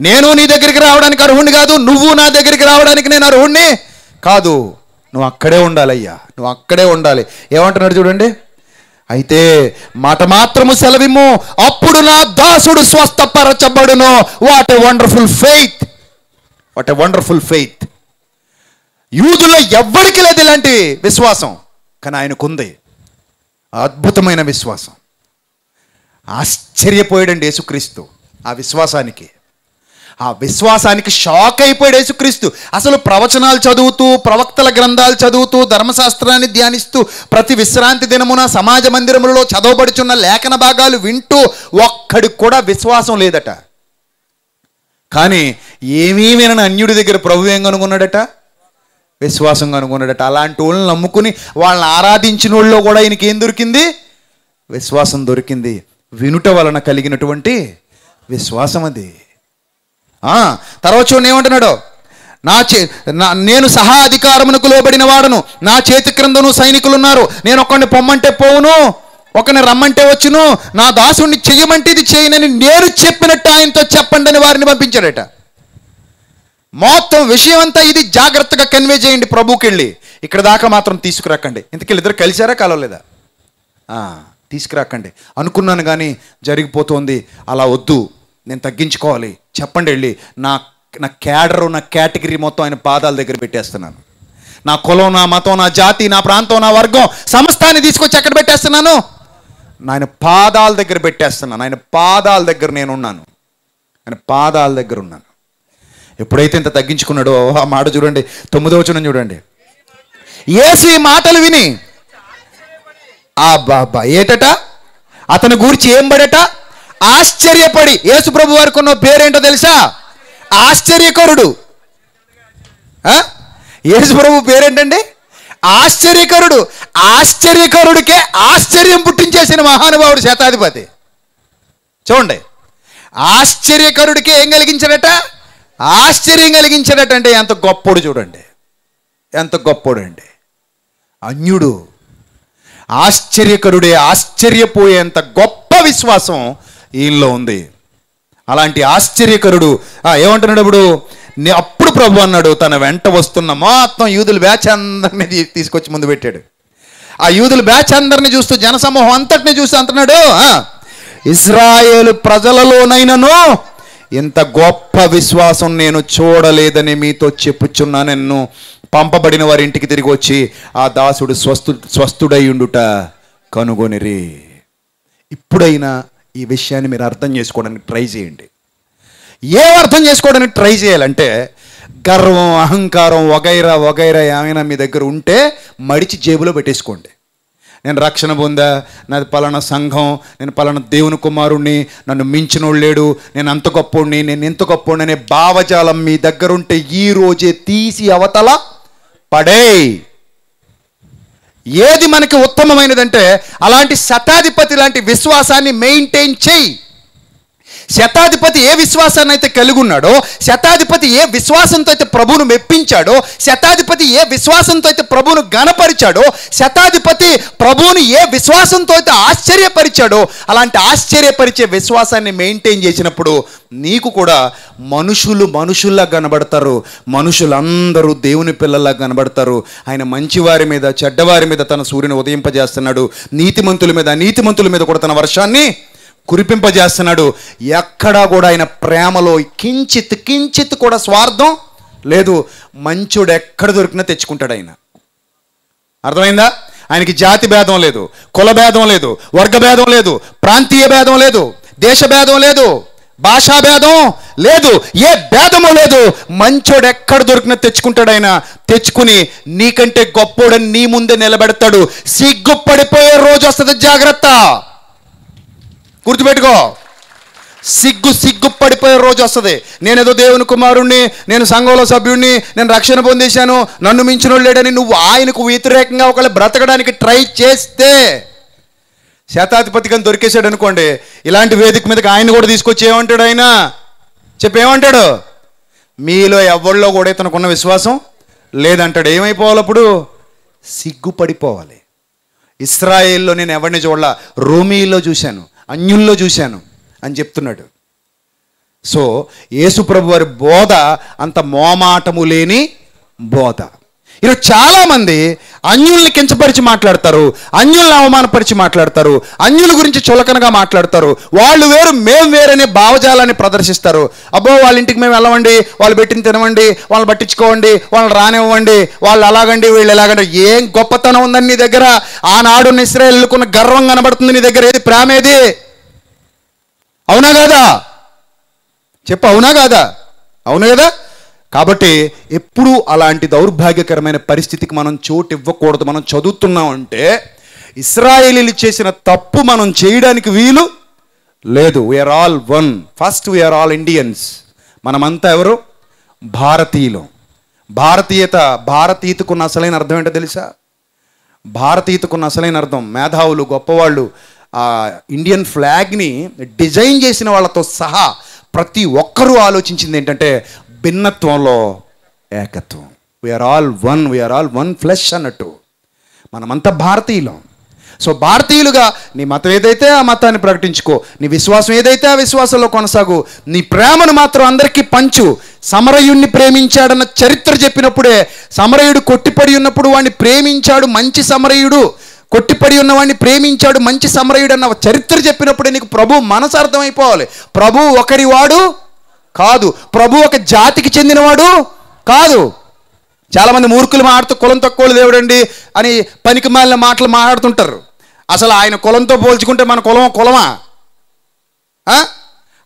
నేను నీ దగ్గరికి రావడానికి అర్హుణ్ణి కాదు. నువ్వు నా దగ్గరికి రావడానికి నేను అర్హుణ్ణి. కాదు నువ్వు అక్కడే ఉండాలయ్యా. నువ్వు అక్కడే ఉండాలి. ఏమంటున్నాడు చూడండి? అయితే మాట మాత్రము సెలవిమ్ము. అప్పుడు నా దాసుడు స్వస్థపరచబడును. What a wonderful faith what a wonderful faith యూదులో ఎవ్వరికి లేదు ఇలాంటి విశ్వాసం. కానీ ఆయనకుంది. అద్భుతమైన విశ్వాసం. ఆశ్చర్యపోయాడండి యేసుక్రీస్తు ఆ విశ్వాసానికి. ఆ విశ్వాసానికి షాక్ అయిపోయాడు యేసుక్రీస్తు. అసలు ప్రవచనాలు చదువుతూ ప్రవక్తల గ్రంథాలు చదువుతూ ధర్మశాస్త్రాన్ని ధ్యానిస్తూ ప్రతి విశ్రాంతి దినమున సమాజ మందిరములలో చదవబడుచున్న లేఖన భాగాలు వింటూ ఒక్కడికి కూడా విశ్వాసం లేదట. కానీ ఏమీ వినని అన్యుడి దగ్గర ప్రభు ఏం కనుగొన్నాడట? విశ్వాసం కనుగొన్నాడట. అలాంటి వాళ్ళని నమ్ముకుని వాళ్ళని ఆరాధించిన వాళ్ళలో కూడా ఆయనకి ఏం దొరికింది? విశ్వాసం దొరికింది. వినుట వలన కలిగినటువంటి విశ్వాసం అది. తర్వాత చూడండి ఏమంటున్నాడు? నా చే నా- నేను సహా అధికారమునకు లోబడిన వాడను. నా చేతి క్రిందను సైనికులు ఉన్నారు నేను ఒకరిని పొమ్మంటే పోవును ఒకరిని రమ్మంటే వచ్చును. నా దాసుని చెయ్యమంటే ఇది చేయనని నేను చెప్పినట్టు ఆయనతో చెప్పండి అని వారిని పంపించాడట. మొత్తం విషయం అంతా ఇది జాగ్రత్తగా కన్వే చేయండి ప్రభుకి వెళ్ళి. ఇక్కడ దాకా మాత్రం తీసుకురాకండి. ఇంతకెళ్ళి ఇద్దరు కలిశారా కలవలేదా? తీసుకురాకండి. అనుకున్నాను కానీ జరిగిపోతుంది. అలా వద్దు. నేను తగ్గించుకోవాలి. చెప్పండి వెళ్ళి. నా నా క్యాడరు నా కేటగిరీ మొత్తం ఆయన పాదాల దగ్గర పెట్టేస్తున్నాను. నా కులం నా మతం నా జాతి నా ప్రాంతం నా వర్గం సమస్తాన్ని తీసుకొచ్చి ఎక్కడ పెట్టేస్తున్నాను? ఆయన పాదాల దగ్గర పెట్టేస్తున్నాను. ఆయన పాదాల దగ్గర నేను ఉన్నాను ఆయన పాదాల దగ్గర ఉన్నాను. ఎప్పుడైతే ఇంత తగ్గించుకున్నాడో ఆ మాట చూడండి. తొమ్మిదో వచ్చిన చూడండి. యేసు ఈ మాటలు విని ఆ బాబా ఏటట? అతని గూర్చి ఏం పడట? ఆశ్చర్యపడి యేసుప్రభు వారికి ఉన్న పేరేంటో తెలుసా? ఆశ్చర్యకరుడు. ఆ? పేరేంటండి? ఆశ్చర్యకరుడు. ఆశ్చర్యకరుడికే ఆశ్చర్యం పుట్టించేసిన మహానుభావుడు శతాధిపతి. చూడండి. ఆశ్చర్యకరుడికి ఏం కలిగించాడట? ఆశ్చర్యం కలిగించాడట అంటే ఎంత గొప్పోడు చూడండి. ఎంత గొప్పోడు అండి. అన్యుడు. ఆశ్చర్యకరుడే ఆశ్చర్యపోయేంత గొప్ప విశ్వాసం ఈయనలో ఉంది. అలాంటి ఆశ్చర్యకరుడు ఆ, ఏమంటున్నాడు ఇప్పుడు? నే- అప్పుడు ప్రభు అన్నాడు తన వెంట వస్తున్న మొత్తం యూదుల బ్యాచ్ అందరినీ తీసుకొచ్చి ముందు పెట్టాడు. ఆ యూదుల బ్యాచ్ అందరిని చూస్తూ జనసమూహం అంతటిని చూస్తూ అంటున్నాడు ఇజ్రాయేల్ ప్రజలలోనైనను ఇంత గొప్ప విశ్వాసం నేను చూడలేదని మీతో చెప్పుచున్నా నన్ను. పంపబడిన వారి ఇంటికి తిరిగి వచ్చి ఆ దాసుడు స్వస్థు స్వస్థుడై ఉండుట కనుగొనిరి. ఇప్పుడైనా ఈ విషయాన్ని మీరు అర్థం చేసుకోవడానికి ట్రై చేయండి. ఏం అర్థం చేసుకోవడానికి ట్రై చేయాలంటే గర్వం అహంకారం వగైరా వగైరా ఏమైనా మీ దగ్గర ఉంటే మడిచి జేబులో పెట్టేసుకోండి. నేను రక్షణ పొందా నాది పలానా సంఘం నేను పలానా దేవుని కుమారుణ్ణి నన్ను మించినోడు లేడు నేను అంత గొప్పోడిని నేను ఎంత గొప్పోడిని అనే భావజాలం మీ దగ్గర ఉంటే ఈ రోజే తీసి అవతల పడేయ్. ఏది మనకి ఉత్తమమైనదంటే అలాంటి శతాధిపతి లాంటి విశ్వాసాన్ని మెయింటైన్ చేయి. శతాధిపతి ఏ విశ్వాసాన్ని అయితే కలిగి ఉన్నాడో శతాధిపతి ఏ విశ్వాసంతో అయితే ప్రభువును మెప్పించాడో శతాధిపతి ఏ విశ్వాసంతో అయితే ప్రభువును గణపరిచాడో శతాధిపతి ప్రభువుని ఏ విశ్వాసంతో అయితే ఆశ్చర్యపరిచాడో అలాంటి ఆశ్చర్యపరిచే విశ్వాసాన్ని మెయింటైన్ చేసినప్పుడు నీకు కూడా మనుషులు మనుషుల్లా కనబడతారు. మనుషులందరూ దేవుని పిల్లల్లా కనబడతారు. ఆయన మంచివారి మీద చెడ్డవారి మీద తన సూర్యుని ఉదయింపజేస్తున్నాడు. నీతిమంతుల మీద నీతిమంతుల మీద కూడా తన వర్షాన్ని కురిపింపజేస్తున్నాడు. ఎక్కడా కూడా ఆయన ప్రేమలో కించిత్ కించిత్ కూడా స్వార్థం లేదు. మంచోడు ఎక్కడ దొరికినా తెచ్చుకుంటాడు ఆయన. అర్థమైందా? ఆయనకి జాతి భేదం లేదు కుల భేదం లేదు వర్గ భేదం లేదు ప్రాంతీయ భేదం లేదు దేశ భేదం లేదు భాషా భేదం లేదు ఏ భేదము లేదు. మంచోడు ఎక్కడ దొరికినా తెచ్చుకుంటాడు ఆయన. తెచ్చుకుని నీకంటే గొప్పోడని నీ ముందే నిలబెడతాడు. సిగ్గుపడిపోయే రోజు వస్తుంది జాగ్రత్త. గుర్తుపెట్టుకో. సిగ్గు సిగ్గు పడిపోయే రోజు వస్తుంది. నేనేదో దేవుని కుమారుణ్ణి నేను సంఘంలో సభ్యుణ్ణి నేను రక్షణ పొందేశాను నన్ను మించిన లేడని నువ్వు ఆయనకు వ్యతిరేకంగా ఒకళ్ళు బ్రతకడానికి ట్రై చేస్తే శతాధిపతి కానీ దొరికేశాడు అనుకోండి. ఇలాంటి వేదిక మీదకి ఆయన కూడా తీసుకొచ్చి ఏమంటాడు ఆయన? చెప్పేమంటాడు మీలో ఎవరిలో కూడా ఇతనుకున్న విశ్వాసం లేదంటాడు. ఏమైపోవాలి అప్పుడు? సిగ్గుపడిపోవాలి. ఇస్రాయేల్లో నేను ఎవరిని చూడాల? రోమీలో చూశాను. అన్యుల్లో చూశాను అని చెప్తున్నాడు. సో యేసుప్రభు వారి బోధ అంత మోమాటము లేని బోధ. ఈరోజు చాలామంది అన్యుల్ని కించపరిచి మాట్లాడతారు అన్యుల్ని అవమానపరిచి మాట్లాడతారు అన్యుల గురించి చులకనగా మాట్లాడతారు. వాళ్ళు వేరు మేము వేరనే భావజాలాన్ని ప్రదర్శిస్తారు. అబ్బో వాళ్ళ ఇంటికి మేము వెళ్ళవండి వాళ్ళు పెట్టిన తినవండి వాళ్ళని పట్టించుకోవండి వాళ్ళని రానివ్వండి వాళ్ళు అలాగండి వీళ్ళు ఎలాగండి ఏం గొప్పతనం ఉందని నీ దగ్గర? ఆనాడు ఇస్రాయేల్కున్న గర్వం కనబడుతుంది నీ దగ్గర. ఏది? ప్రేమ ఏది? అవునా కాదా? చెప్పు అవునా కాదా? అవును కదా? కాబట్టి ఎప్పుడు అలాంటి దౌర్భాగ్యకరమైన పరిస్థితికి మనం చోటు ఇవ్వకూడదు. మనం చదువుతున్నామంటే ఇస్రాయేలీలు చేసిన తప్పు మనం చేయడానికి వీలు లేదు. We're all one first we're all Indians మనమంతా ఎవరు? భారతీయులు. భారతీయత భారతీయతకున్న అసలైన అర్థం ఏంటో తెలుసా? భారతీయతకున్న అసలైన అర్థం. మేధావులు గొప్పవాళ్ళు ఆ ఇండియన్ ఫ్లాగ్ని డిజైన్ చేసిన వాళ్ళతో సహా ప్రతి ఒక్కరూ ఆలోచించింది ఏంటంటే భిన్నత్వంలో ఏకత్వం. We're all one we're all one flesh అన్నట్టు. మనమంతా భారతీయులం. సో భారతీయులుగా నీ మతం ఏదైతే ఆ మతాన్ని ప్రకటించుకో నీ విశ్వాసం ఏదైతే ఆ విశ్వాసంలో కొనసాగు నీ ప్రేమను మాత్రం అందరికీ పంచు. సమరయుణ్ణి ప్రేమించాడన్న చరిత్ర చెప్పినప్పుడే సమరయుడు కొట్టిపడి ఉన్నప్పుడు వాడిని ప్రేమించాడు మంచి సమరయుడు. కొట్టిపడి ఉన్నవాడిని ప్రేమించాడు మంచి సమరయుడు అన్న చరిత్ర చెప్పినప్పుడే నీకు ప్రభు మనసు అర్థమైపోవాలి. ప్రభు ఒకరి వాడు కాదు. ప్రభు ఒక జాతికి చెందినవాడు కాదు. చాలామంది మూర్ఖులు మాడుతూ కులం తక్కువ దేవుడండి అని పనికి మాలిన మాటలు మాట్లాడుతుంటారు. అసలు ఆయన కులంతో పోల్చుకుంటే మన కులం కులమా?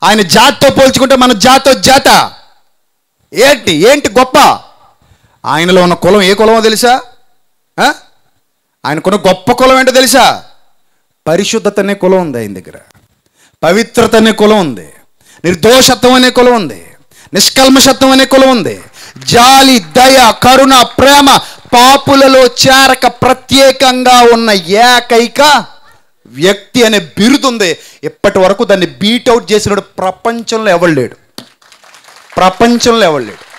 ఆయన జాతితో పోల్చుకుంటే మన జాతో జాత. ఏంటి? ఏంటి గొప్ప? ఆయనలో ఉన్న కులం ఏ కులమో తెలుసా? ఆయనకున్న గొప్ప కులం ఏంటో తెలుసా? పరిశుద్ధత అనే కులం ఉంది ఆయన దగ్గర. పవిత్రత అనే కులం ఉంది. నిర్దోషత్వం అనే కులం ఉంది. నిష్కల్మషత్వం అనే కులం ఉంది. జాలి దయ కరుణ ప్రేమ పాపులలో చేరక ప్రత్యేకంగా ఉన్న ఏకైక వ్యక్తి అనే బిరుదుంది ఇప్పటి వరకు దాన్ని బీటౌట్ చేసినాడు ప్రపంచంలో ఎవరు లేడు. ప్రపంచంలో ఎవరు లేడు.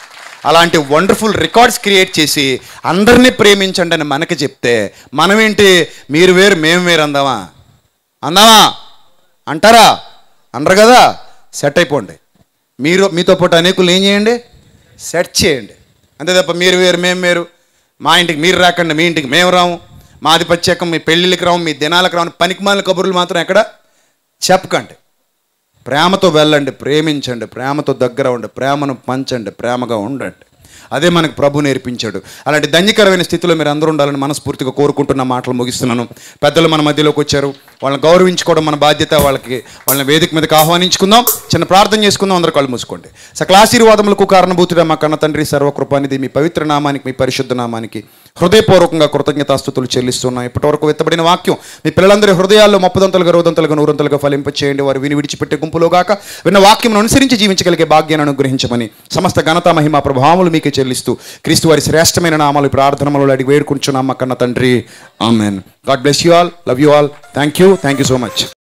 అలాంటి వండర్ఫుల్ రికార్డ్స్ క్రియేట్ చేసి అందరినీ ప్రేమించండి అని మనకి చెప్తే మనమేంటి? మీరు వేరు మేము వేరు అందామా? అందామా? అంటారా? అనరు కదా? సెట్ అయిపోండి. మీరు మీతో పాటు అనేకులు ఏం చేయండి? సెట్ చేయండి. అంతే తప్ప మీరు వేరు మేము వేరు. మా ఇంటికి మీరు రాకండి మీ ఇంటికి మేము రాము. మాది ప్రత్యేకం మీ పెళ్ళిళ్ళకి రాము మీ దినాలకు రాము పనికిమాలిన కబుర్లు మాత్రం ఎక్కడ? చెప్పకండి. ప్రేమతో వెళ్ళండి ప్రేమించండి ప్రేమతో దగ్గర ఉండి ప్రేమను పంచండి ప్రేమగా ఉండండి. అదే మనకు ప్రభు నేర్పించాడు. అలాంటి ధన్యకరమైన స్థితిలో మీరు అందరూ ఉండాలని మనస్ఫూర్తిగా కోరుకుంటున్న మాటలు ముగిస్తున్నాను. పెద్దలు మన మధ్యలోకి వచ్చారు. వాళ్ళని గౌరవించుకోవడం మన బాధ్యత వాళ్ళకి వాళ్ళని వేదిక మీదకి ఆహ్వానించుకుందాం. చిన్న ప్రార్థన చేసుకుందాం. అందరూ కళ్ళు మూసుకోండి. సకల ఆశీర్వాదములకు కారణభూతుడా మా కన్న తండ్రి సర్వకృపానిది మీ పవిత్ర నామానికి మీ పరిశుద్ధ నామానికి హృదయపూర్వకంగా కృతజ్ఞతాస్థుతులు చెల్లిస్తున్నాం. ఇప్పటివరకు వెత్తబడిన వాక్యం మీ పిల్లలందరి హృదయాల్లో ముప్పదంతలుగా రోదంతలుగా నూరంతలుగా ఫలింపచేయండి వారు విని విడిచిపెట్టే గుంపులో గాక విన్న వాక్యం అనుసరించి జీవించగలిగే భాగ్యాన్ని అనుగ్రహించమని సమస్త ఘనత మహిమ ప్రభావములు మీకే చెల్లిస్తూ క్రీస్తు వారి శ్రేష్టమైన నామాలు ఈ ప్రార్థనములు అడిగి వేడుకుంటున్నాం మా కన్న తండ్రి. Amen. God bless you all love you all. Thank you thank you so much.